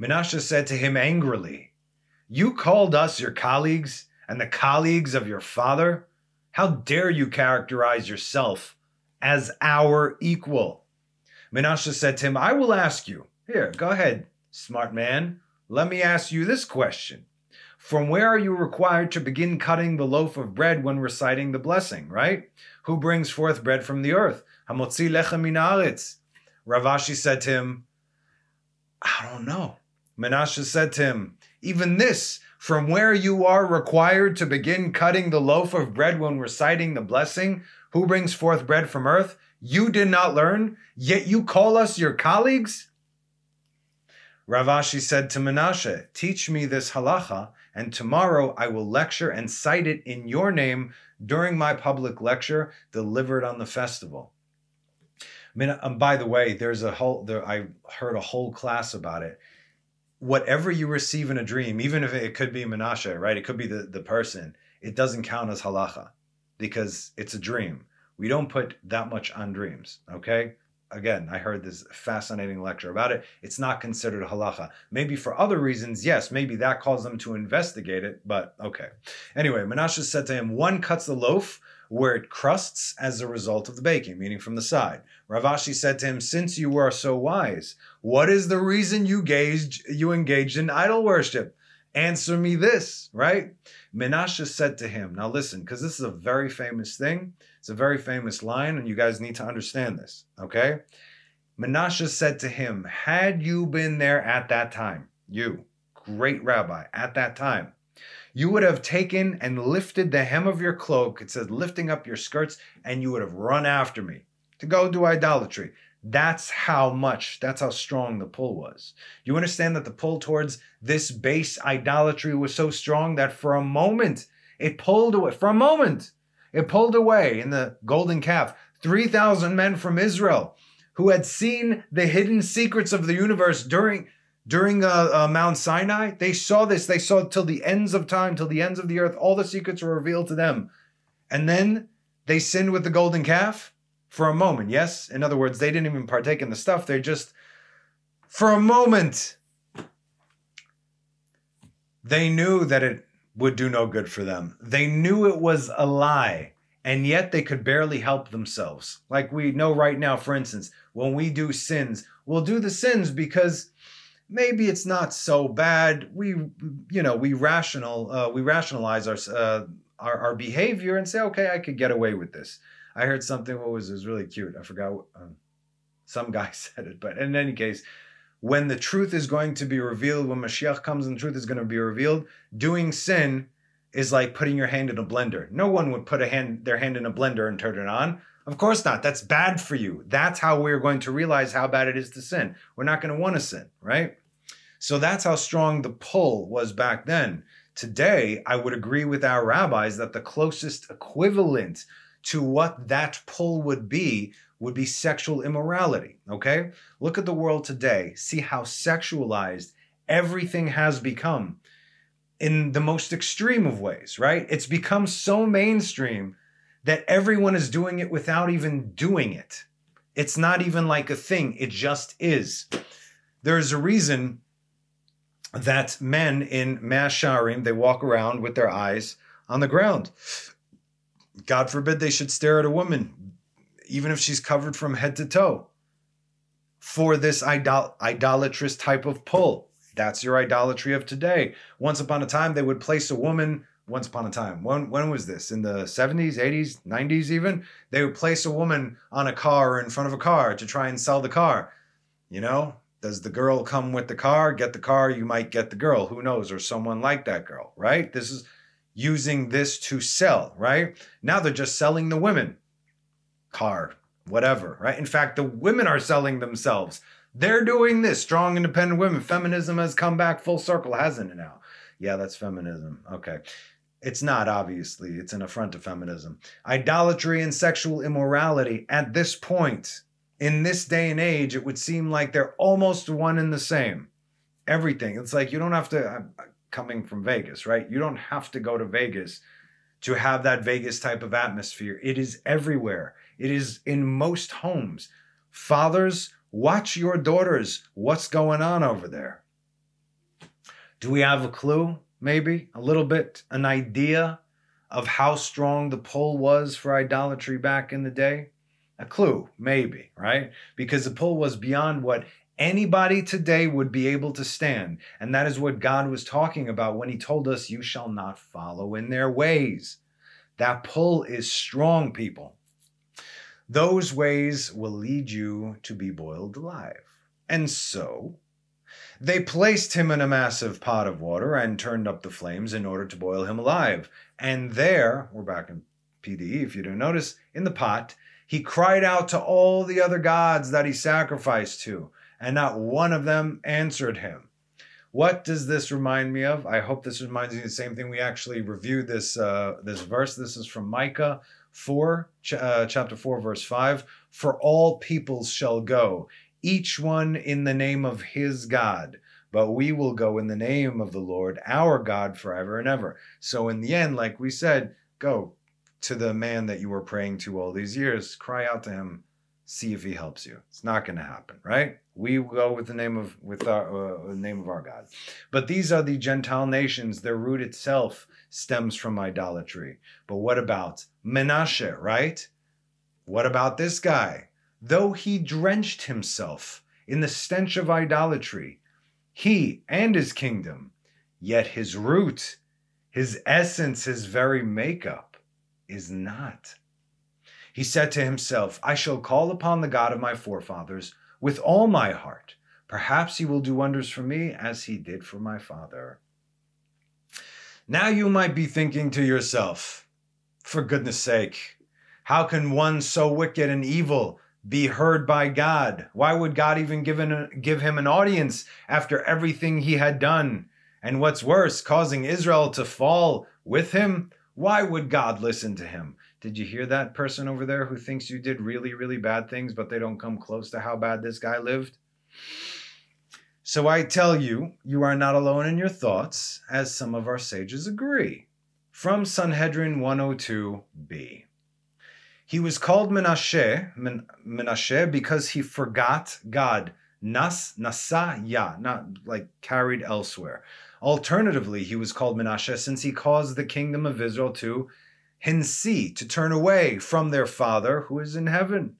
Menashe said to him angrily, You called us your colleagues and the colleagues of your father? How dare you characterize yourself as our equal? Menashe said to him, I will ask you, here, go ahead, smart man. Let me ask you this question. From where are you required to begin cutting the loaf of bread when reciting the blessing, right? Who brings forth bread from the earth? Hamotzi lechem min Rav Ashi said to him, I don't know. Menashe said to him, Even this, from where you are required to begin cutting the loaf of bread when reciting the blessing, who brings forth bread from earth, you did not learn, yet you call us your colleagues? Rav Ashi said to Menashe, Teach me this halacha, and tomorrow I will lecture and cite it in your name during my public lecture delivered on the festival. And um, by the way, there's a whole, there, I heard a whole class about it. Whatever you receive in a dream, even if it could be Menashe, right? It could be the, the person, it doesn't count as halacha because it's a dream. We don't put that much on dreams, okay? again, I heard this fascinating lecture about it. It's not considered halacha. Maybe for other reasons, yes, maybe that caused them to investigate it, but okay. Anyway, Menashe said to him, One cuts the loaf where it crusts as a result of the baking, meaning from the side. Rav Ashi said to him, Since you are so wise, what is the reason you engaged, you engaged in idol worship? Answer me this, right? Menashe said to him, Now listen, because this is a very famous thing. It's a very famous line, and you guys need to understand this, okay? Menashe said to him, Had you been there at that time, you, great rabbi, at that time, you would have taken and lifted the hem of your cloak, it says lifting up your skirts, and you would have run after me to go do idolatry. That's how much, that's how strong the pull was. You understand that the pull towards this base idolatry was so strong that for a moment it pulled away. For a moment, it pulled away in the golden calf 3,000 men from Israel who had seen the hidden secrets of the universe during during uh, uh, Mount Sinai. They saw this. They saw till the ends of time, till the ends of the earth. All the secrets were revealed to them, and then they sinned with the golden calf for a moment, yes? In other words, they didn't even partake in the stuff. They just, for a moment, they knew that it would do no good for them. They knew it was a lie, and yet they could barely help themselves. Like we know right now, for instance, when we do sins, we'll do the sins because maybe it's not so bad. We, you know, we rational, uh, we rationalize our, uh, our our behavior and say, okay, I could get away with this. I heard something. What was it? was really cute. I forgot. Um, some guy said it, but in any case, when the truth is going to be revealed, when Mashiach comes and the truth is going to be revealed, doing sin is like putting your hand in a blender. No one would put a hand their hand in a blender and turn it on. Of course not. That's bad for you. That's how we're going to realize how bad it is to sin. We're not going to want to sin, right? So that's how strong the pull was back then. Today, I would agree with our rabbis that the closest equivalent to what that pull would be would be sexual immorality. Okay? Look at the world today. See how sexualized everything has become in the most extreme of ways, right? It's become so mainstream that everyone is doing it without even doing it. It's not even like a thing, it just is. There's a reason that men in Mea Shearim, they walk around with their eyes on the ground. God forbid they should stare at a woman, even if she's covered from head to toe, for this idol- idolatrous type of pull. That's your idolatry of today. Once upon a time, they would place a woman once upon a time. When when was this? In the 70s, 80s, 90s even? They would place a woman on a car or in front of a car to try and sell the car. You know, does the girl come with the car? Get the car, you might get the girl. Who knows? Or someone like that girl, right? This is using this to sell, right? Now they're just selling the women. Car, whatever, right? In fact, the women are selling themselves. They're doing this. Strong, independent women. Feminism has come back full circle, hasn't it now? Yeah, that's feminism. Okay. It's not, obviously. It's an affront to feminism. Idolatry and sexual immorality at this point, in this day and age, it would seem like they're almost one and the same. Everything. It's like you don't have to, I'm coming from Vegas, right? You don't have to go to Vegas to have that Vegas type of atmosphere. It is everywhere, it is in most homes. Fathers, watch your daughters. What's going on over there? Do we have a clue? Maybe a little bit, an idea of how strong the pull was for idolatry back in the day? A clue, maybe, right? Because the pull was beyond what anybody today would be able to stand. And that is what God was talking about when He told us, You shall not follow in their ways. That pull is strong, people. Those ways will lead you to be boiled alive. And so, they placed him in a massive pot of water and turned up the flames in order to boil him alive. And there, we're back in PDE if you didn't notice, in the pot, he cried out to all the other gods that he sacrificed to, and not one of them answered him. What does this remind me of? I hope this reminds you of the same thing. We actually reviewed this uh, this verse. This is from Micah 4, ch- uh, chapter 4, verse 5. For all peoples shall go, each one in the name of his God. But we will go in the name of the Lord our God forever and ever. So, in the end, like we said, go to the man that you were praying to all these years, cry out to him, see if he helps you. It's not going to happen, right? We will go with the name of with our uh, name of our God. But these are the Gentile nations. Their root itself stems from idolatry. But what about Menashe, right? What about this guy? Though he drenched himself in the stench of idolatry, he and his kingdom, yet his root, his essence, his very makeup is not. He said to himself, I shall call upon the God of my forefathers with all my heart. Perhaps he will do wonders for me as he did for my father. Now you might be thinking to yourself, for goodness sake, how can one so wicked and evil be heard by God? Why would God even give, give him an audience after everything he had done? And what's worse, causing Israel to fall with him? Why would God listen to him? Did you hear that person over there who thinks you did really, really bad things, but they don't come close to how bad this guy lived? So I tell you, you are not alone in your thoughts, as some of our sages agree. From Sanhedrin 102b. He was called Menashe, Menashe, because he forgot God. Nas, nasa, ya, not like carried elsewhere. Alternatively, he was called Menashe since he caused the kingdom of Israel to hinsi, to turn away from their father who is in heaven.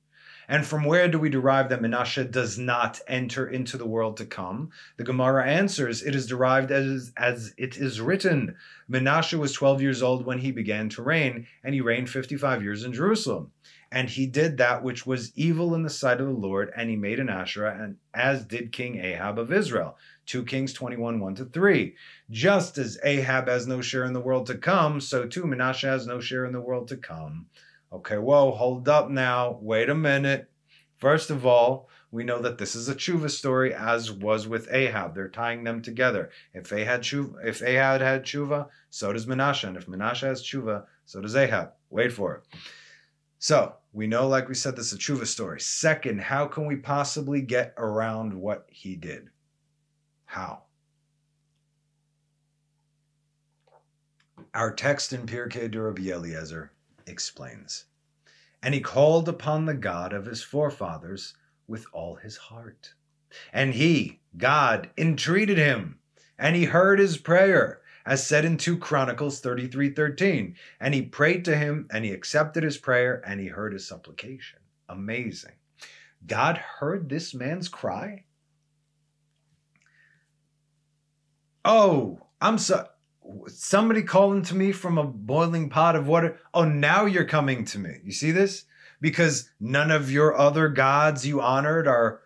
And from where do we derive that Menashe does not enter into the world to come? The Gemara answers it is derived as, as it is written. Menashe was 12 years old when he began to reign, and he reigned 55 years in Jerusalem. And he did that which was evil in the sight of the Lord, and he made an Asherah, and as did King Ahab of Israel. 2 Kings 21, 1 to 3. Just as Ahab has no share in the world to come, so too Menashe has no share in the world to come. Okay, whoa, hold up now. Wait a minute. First of all, we know that this is a tshuva story, as was with Ahab. They're tying them together. If Ahab, tshuva, if Ahab had tshuva, so does Menashe. And if Menashe has tshuva, so does Ahab. Wait for it. So, we know, like we said, this is a tshuva story. Second, how can we possibly get around what he did? How? Our text in Pirkei de Eliezer explains. And he called upon the God of his forefathers with all his heart. And he, God, entreated him, and he heard his prayer, as said in 2 Chronicles 33 13. And he prayed to him, and he accepted his prayer, and he heard his supplication. Amazing. God heard this man's cry? Oh, I'm so somebody calling to me from a boiling pot of water. Oh, now you're coming to me. You see this? Because none of your other gods you honored are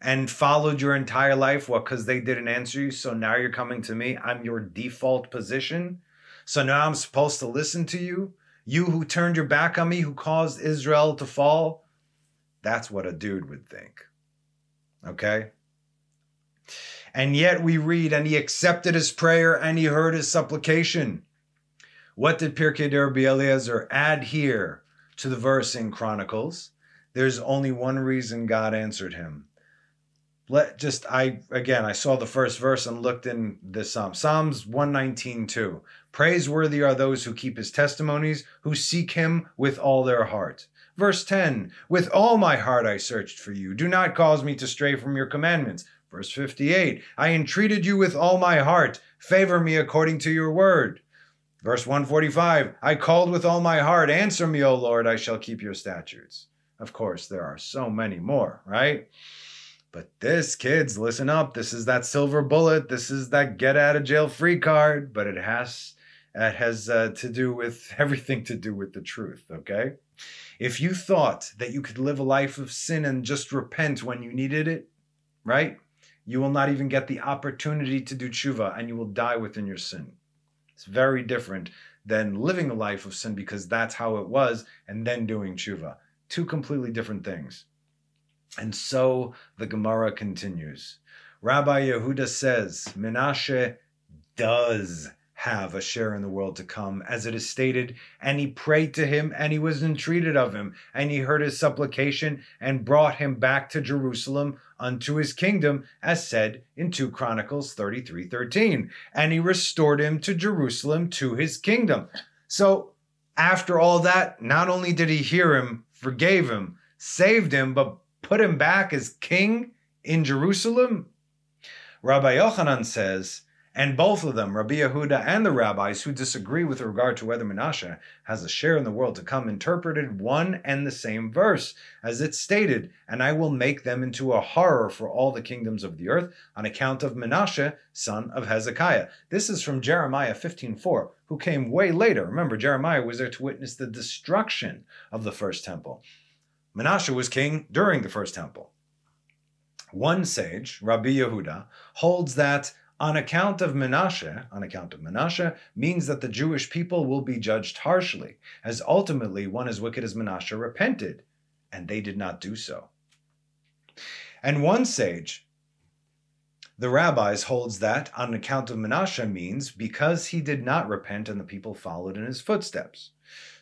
and followed your entire life. What? Because they didn't answer you. So now you're coming to me. I'm your default position. So now I'm supposed to listen to you. You who turned your back on me, who caused Israel to fall. That's what a dude would think. Okay? And yet we read, and he accepted his prayer and he heard his supplication. What did Pirkei D'rabbi Eliezer add here to the verse in Chronicles? There's only one reason God answered him. Let just I again I saw the first verse and looked in the Psalm. Psalms 119 2. Praiseworthy are those who keep his testimonies, who seek him with all their heart. Verse 10 With all my heart I searched for you. Do not cause me to stray from your commandments. Verse 58 I entreated you with all my heart. Favor me according to your word. Verse 145 I called with all my heart. Answer me, O Lord, I shall keep your statutes. Of course, there are so many more, right? But this, kids, listen up. This is that silver bullet. This is that get out of jail free card. But it has it has uh, to do with everything to do with the truth. Okay, if you thought that you could live a life of sin and just repent when you needed it, right? You will not even get the opportunity to do tshuva and you will die within your sin. It's very different than living a life of sin because that's how it was and then doing tshuva. Two completely different things. And so the Gemara continues. Rabbi Yehuda says, Menashe does have a share in the world to come, as it is stated, and he prayed to him, and he was entreated of him, and he heard his supplication, and brought him back to Jerusalem unto his kingdom, as said in 2 Chronicles 33 13. And he restored him to Jerusalem to his kingdom. So, after all that, not only did he hear him, forgave him, saved him, but put him back as king in Jerusalem. Rabbi Yochanan says, and both of them, Rabbi Yehuda and the rabbis who disagree with regard to whether Menashe has a share in the world to come, interpreted one and the same verse, as it stated, And I will make them into a horror for all the kingdoms of the earth, on account of Menashe, son of Hezekiah. This is from Jeremiah 15.4, who came way later. Remember, Jeremiah was there to witness the destruction of the first temple. Menashe was king during the first temple. One sage, Rabbi Yehuda, holds that on account of Menashe, on account of Menashe, means that the Jewish people will be judged harshly, as ultimately one as wicked as Menashe repented, and they did not do so. And one sage, the rabbis, holds that on account of Menashe means because he did not repent and the people followed in his footsteps.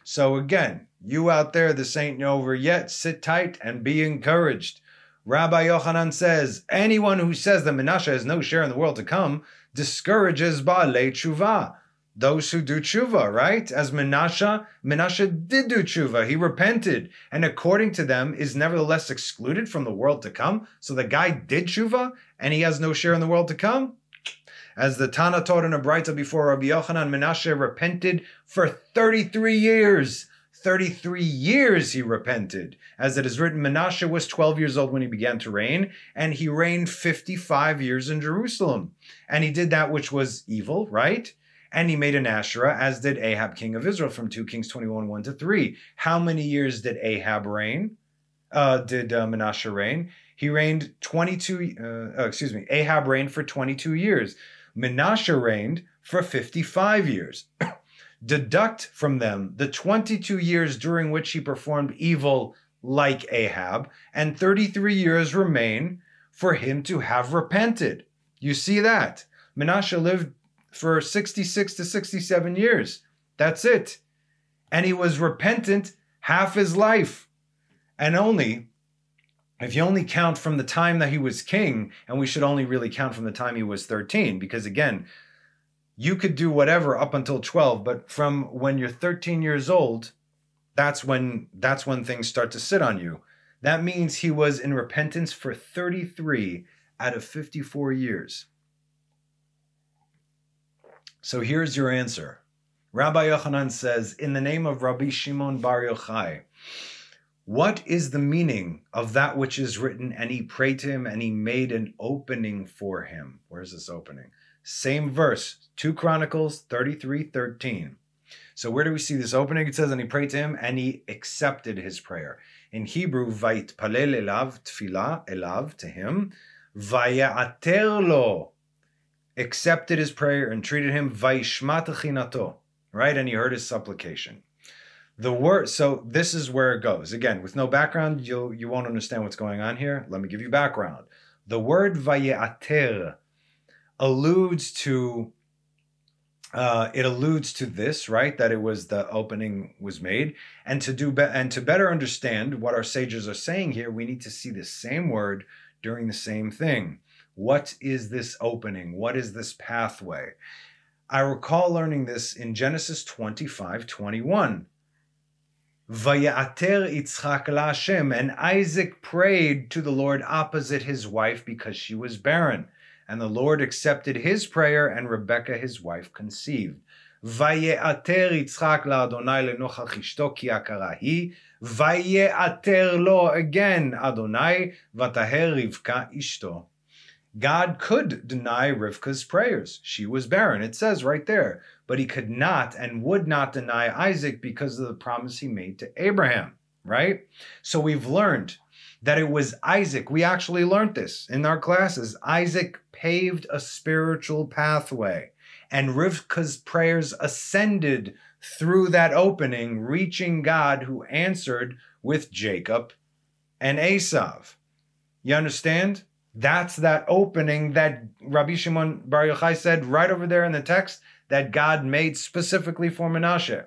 So again, you out there, this ain't over yet. Sit tight and be encouraged. Rabbi Yochanan says, anyone who says that Menashe has no share in the world to come discourages Baalei Tshuva, those who do tshuva, right? As Menashe, Menashe did do tshuva. He repented, and according to them, is nevertheless excluded from the world to come. So the guy did tshuva, and he has no share in the world to come. As the Tana taught in a Braita before Rabbi Yochanan, Menashe repented for 33 years. 33 years he repented. As it is written, Menashe was 12 years old when he began to reign, and he reigned 55 years in Jerusalem. And he did that which was evil, right? And he made an Asherah, as did Ahab, king of Israel, from 2 Kings 21, 1 to 3. How many years did Ahab reign? Uh, did uh, Menashe reign? He reigned 22, uh, uh excuse me, Ahab reigned for 22 years. Menashe reigned for 55 years. deduct from them the 22 years during which he performed evil like Ahab, and 33 years remain for him to have repented. You see that? Menashe lived for 66 to 67 years. That's it. And he was repentant half his life. And only, if you only count from the time that he was king, and we should only really count from the time he was 13, because again, you could do whatever up until 12 but from when you're 13 years old that's when that's when things start to sit on you. That means he was in repentance for 33 out of 54 years. So here's your answer. Rabbi yochanan says in the name of rabbi shimon bar yochai what is the meaning of that which is written and he prayed to him and he made an opening for him? Where's this opening Same verse, 2 Chronicles 33 13. So where do we see this opening? It says, and he prayed to him, and he accepted his prayer. In Hebrew, vait palel elav elav to him, vayater lo accepted his prayer and treated him vaishmat chinato, right? And he heard his supplication. The word, so this is where it goes. Again, with no background, you you won't understand what's going on here. Let me give you background. The word vayater alludes to uh, it alludes to this, right? That it was the opening was made, and to do be- and to better understand what our sages are saying here, we need to see the same word during the same thing. What is this opening? What is this pathway? I recall learning this in Genesis 25 21. Vayater Yitzchak Hashem, and Isaac prayed to the Lord opposite his wife because she was barren. And the Lord accepted his prayer, and Rebekah his wife conceived. Vayeater laAdonai lenochach ishto ki akara hi, Vayeater lo again Adonai, vataher Rivka ishto. God could deny Rivka's prayers. She was barren, it says right there. But he could not and would not deny Isaac because of the promise he made to Abraham, right? So we've learned that it was Isaac. We actually learned this in our classes. Isaac paved a spiritual pathway, and Rivka's prayers ascended through that opening, reaching God who answered with Jacob and Esav. You understand? That's that opening that Rabbi Shimon Bar Yochai said right over there in the text that God made specifically for Menashe.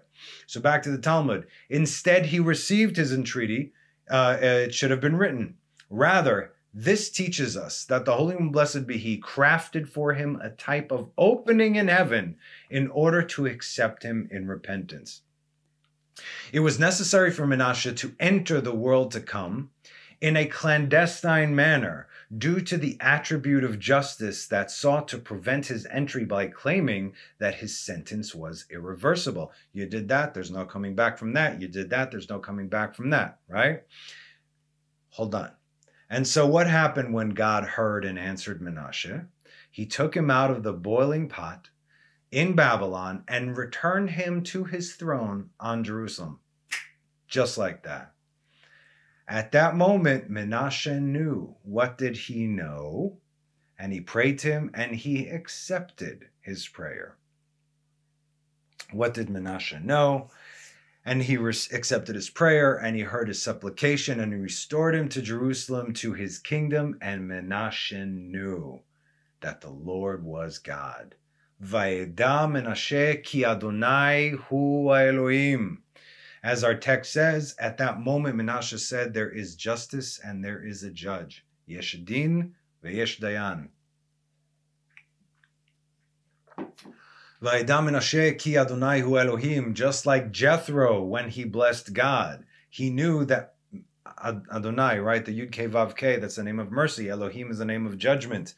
So back to the Talmud. Instead, he received his entreaty. Uh, it should have been written. Rather, this teaches us that the Holy and Blessed be He crafted for him a type of opening in heaven in order to accept him in repentance. It was necessary for Menashe to enter the world to come in a clandestine manner due to the attribute of justice that sought to prevent his entry by claiming that his sentence was irreversible. You did that, there's no coming back from that. You did that, there's no coming back from that, right? Hold on. And so, what happened when God heard and answered Menashe? He took him out of the boiling pot in Babylon and returned him to his throne on Jerusalem. Just like that. At that moment, Menashe knew. What did he know? And he prayed to him and he accepted his prayer. What did Menashe know? And he accepted his prayer and he heard his supplication and he restored him to Jerusalem to his kingdom. And Menashe knew that the Lord was God. Vayeda Menashe ki Adonai hu Elohim. As our text says, at that moment Menashe said, There is justice and there is a judge. Yesh din veyesh dayan. Elohim, just like Jethro when he blessed God. He knew that Adonai, right? The Yud K Vav K, that's the name of mercy. Elohim is the name of judgment.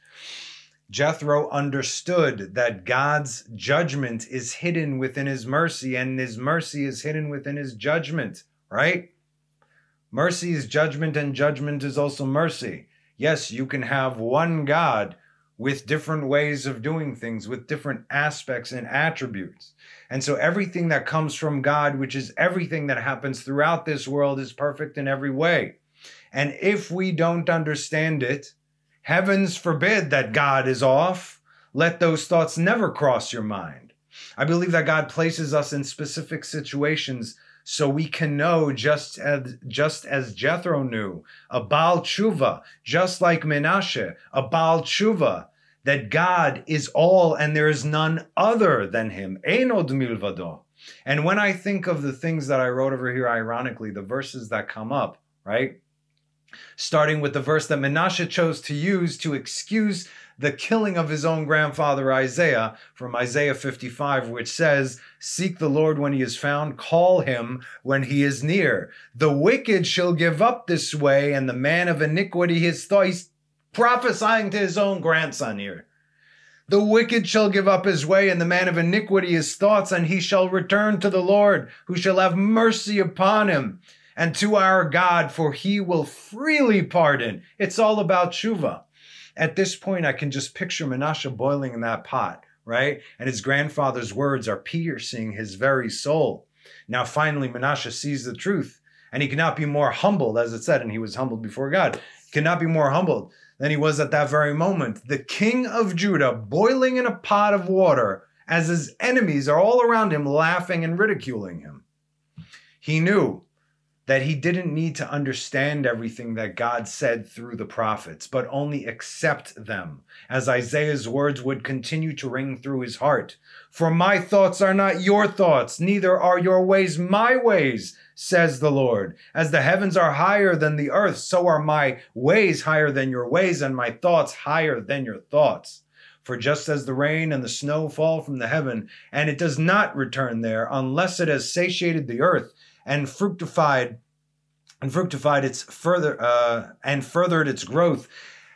Jethro understood that God's judgment is hidden within his mercy, and his mercy is hidden within his judgment, right? Mercy is judgment, and judgment is also mercy. Yes, you can have one God with different ways of doing things, with different aspects and attributes. And so everything that comes from God, which is everything that happens throughout this world, is perfect in every way. And if we don't understand it, Heavens forbid that God is off. Let those thoughts never cross your mind. I believe that God places us in specific situations so we can know just as just as Jethro knew, a Baal Tshuva, just like Menashe, a Baal Tshuva, that God is all and there is none other than him. Ein od milvado. And when I think of the things that I wrote over here, ironically, the verses that come up, right? starting with the verse that Menashe chose to use to excuse the killing of his own grandfather Isaiah from Isaiah 55, which says, Seek the Lord when he is found, call him when he is near. The wicked shall give up this way, and the man of iniquity his thought. He's prophesying to his own grandson here. The wicked shall give up his way, and the man of iniquity his thoughts, and he shall return to the Lord, who shall have mercy upon him and to our God, for he will freely pardon. It's all about tshuva. At this point, I can just picture Menashe boiling in that pot, right? And his grandfather's words are piercing his very soul. Now, finally, Menashe sees the truth, and he cannot be more humbled, as it said, and he was humbled before God. He cannot be more humbled than he was at that very moment. The king of Judah boiling in a pot of water as his enemies are all around him laughing and ridiculing him. He knew that he didn't need to understand everything that God said through the prophets, but only accept them, as Isaiah's words would continue to ring through his heart. For my thoughts are not your thoughts, neither are your ways my ways, says the Lord. As the heavens are higher than the earth, so are my ways higher than your ways, and my thoughts higher than your thoughts. For just as the rain and the snow fall from the heaven, and it does not return there unless it has satiated the earth and fructified and fructified its further uh, and furthered its growth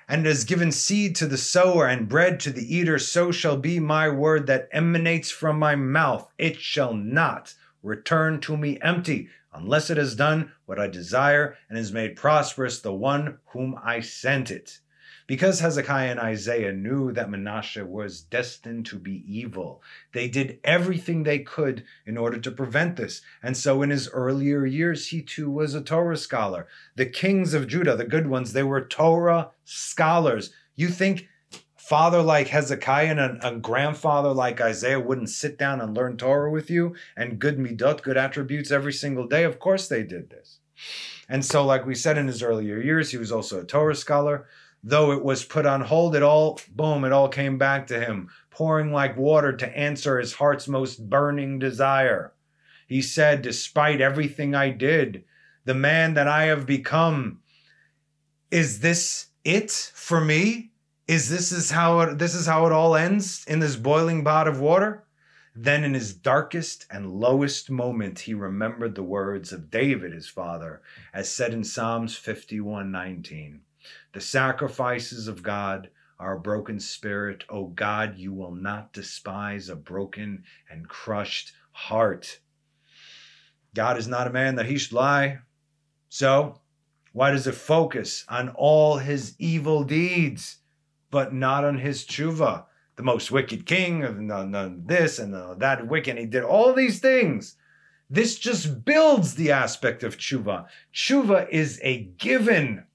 and has given seed to the sower and bread to the eater so shall be my word that emanates from my mouth. It shall not return to me empty unless it has done what i desire and has made prosperous the one whom i sent it because Hezekiah and Isaiah knew that Manasseh was destined to be evil, they did everything they could in order to prevent this. And so in his earlier years, he too was a Torah scholar. The kings of Judah, the good ones, they were Torah scholars. You think father like Hezekiah and a, grandfather like Isaiah wouldn't sit down and learn Torah with you and good midot, good attributes every single day? Of course they did this. And so, like we said in his earlier years, he was also a Torah scholar though it was put on hold, it all, boom, it all came back to him, pouring like water to answer his heart's most burning desire. He said, Despite everything I did, the man that I have become, is this it for me? Is this is how it, this is how it all ends in this boiling pot of water? Then in his darkest and lowest moment he remembered the words of David his father as said in Psalms 51:19. The sacrifices of God are a broken spirit. O God, you will not despise a broken and crushed heart. God is not a man that he should lie. So, why does it focus on all his evil deeds, but not on his tshuva? The most wicked king, and this and that wicked, he did all these things. This just builds the aspect of tshuva. Tshuva is a given.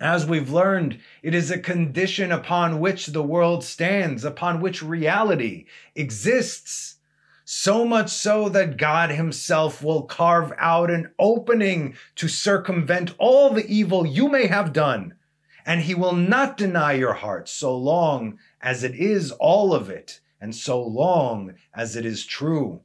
As we've learned, it is a condition upon which the world stands, upon which reality exists. So much so that God Himself will carve out an opening to circumvent all the evil you may have done. And He will not deny your heart so long as it is all of it, and so long as it is true.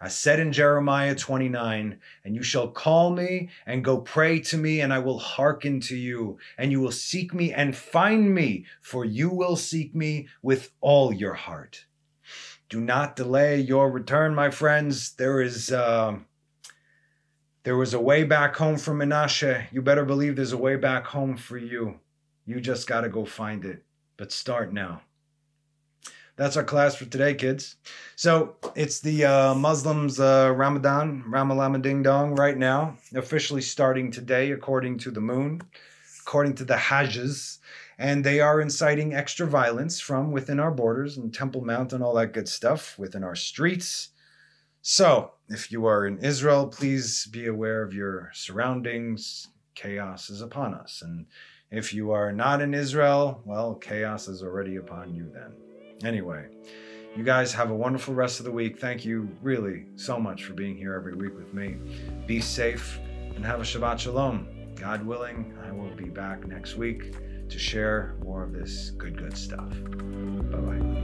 I said in Jeremiah 29, and you shall call me and go pray to me, and I will hearken to you, and you will seek me and find me, for you will seek me with all your heart. Do not delay your return, my friends. There is uh, there was a way back home for Menashe. You better believe there's a way back home for you. You just got to go find it. But start now. That's our class for today, kids. So it's the uh, Muslims' uh, Ramadan, Ramalama Ding Dong, right now, officially starting today, according to the moon, according to the Hajjs. And they are inciting extra violence from within our borders and Temple Mount and all that good stuff within our streets. So, if you are in Israel, please be aware of your surroundings. Chaos is upon us. And if you are not in Israel, well, chaos is already upon you then. Anyway, you guys have a wonderful rest of the week. Thank you really so much for being here every week with me. Be safe and have a Shabbat Shalom. God willing, I will be back next week to share more of this good, good stuff. Bye bye.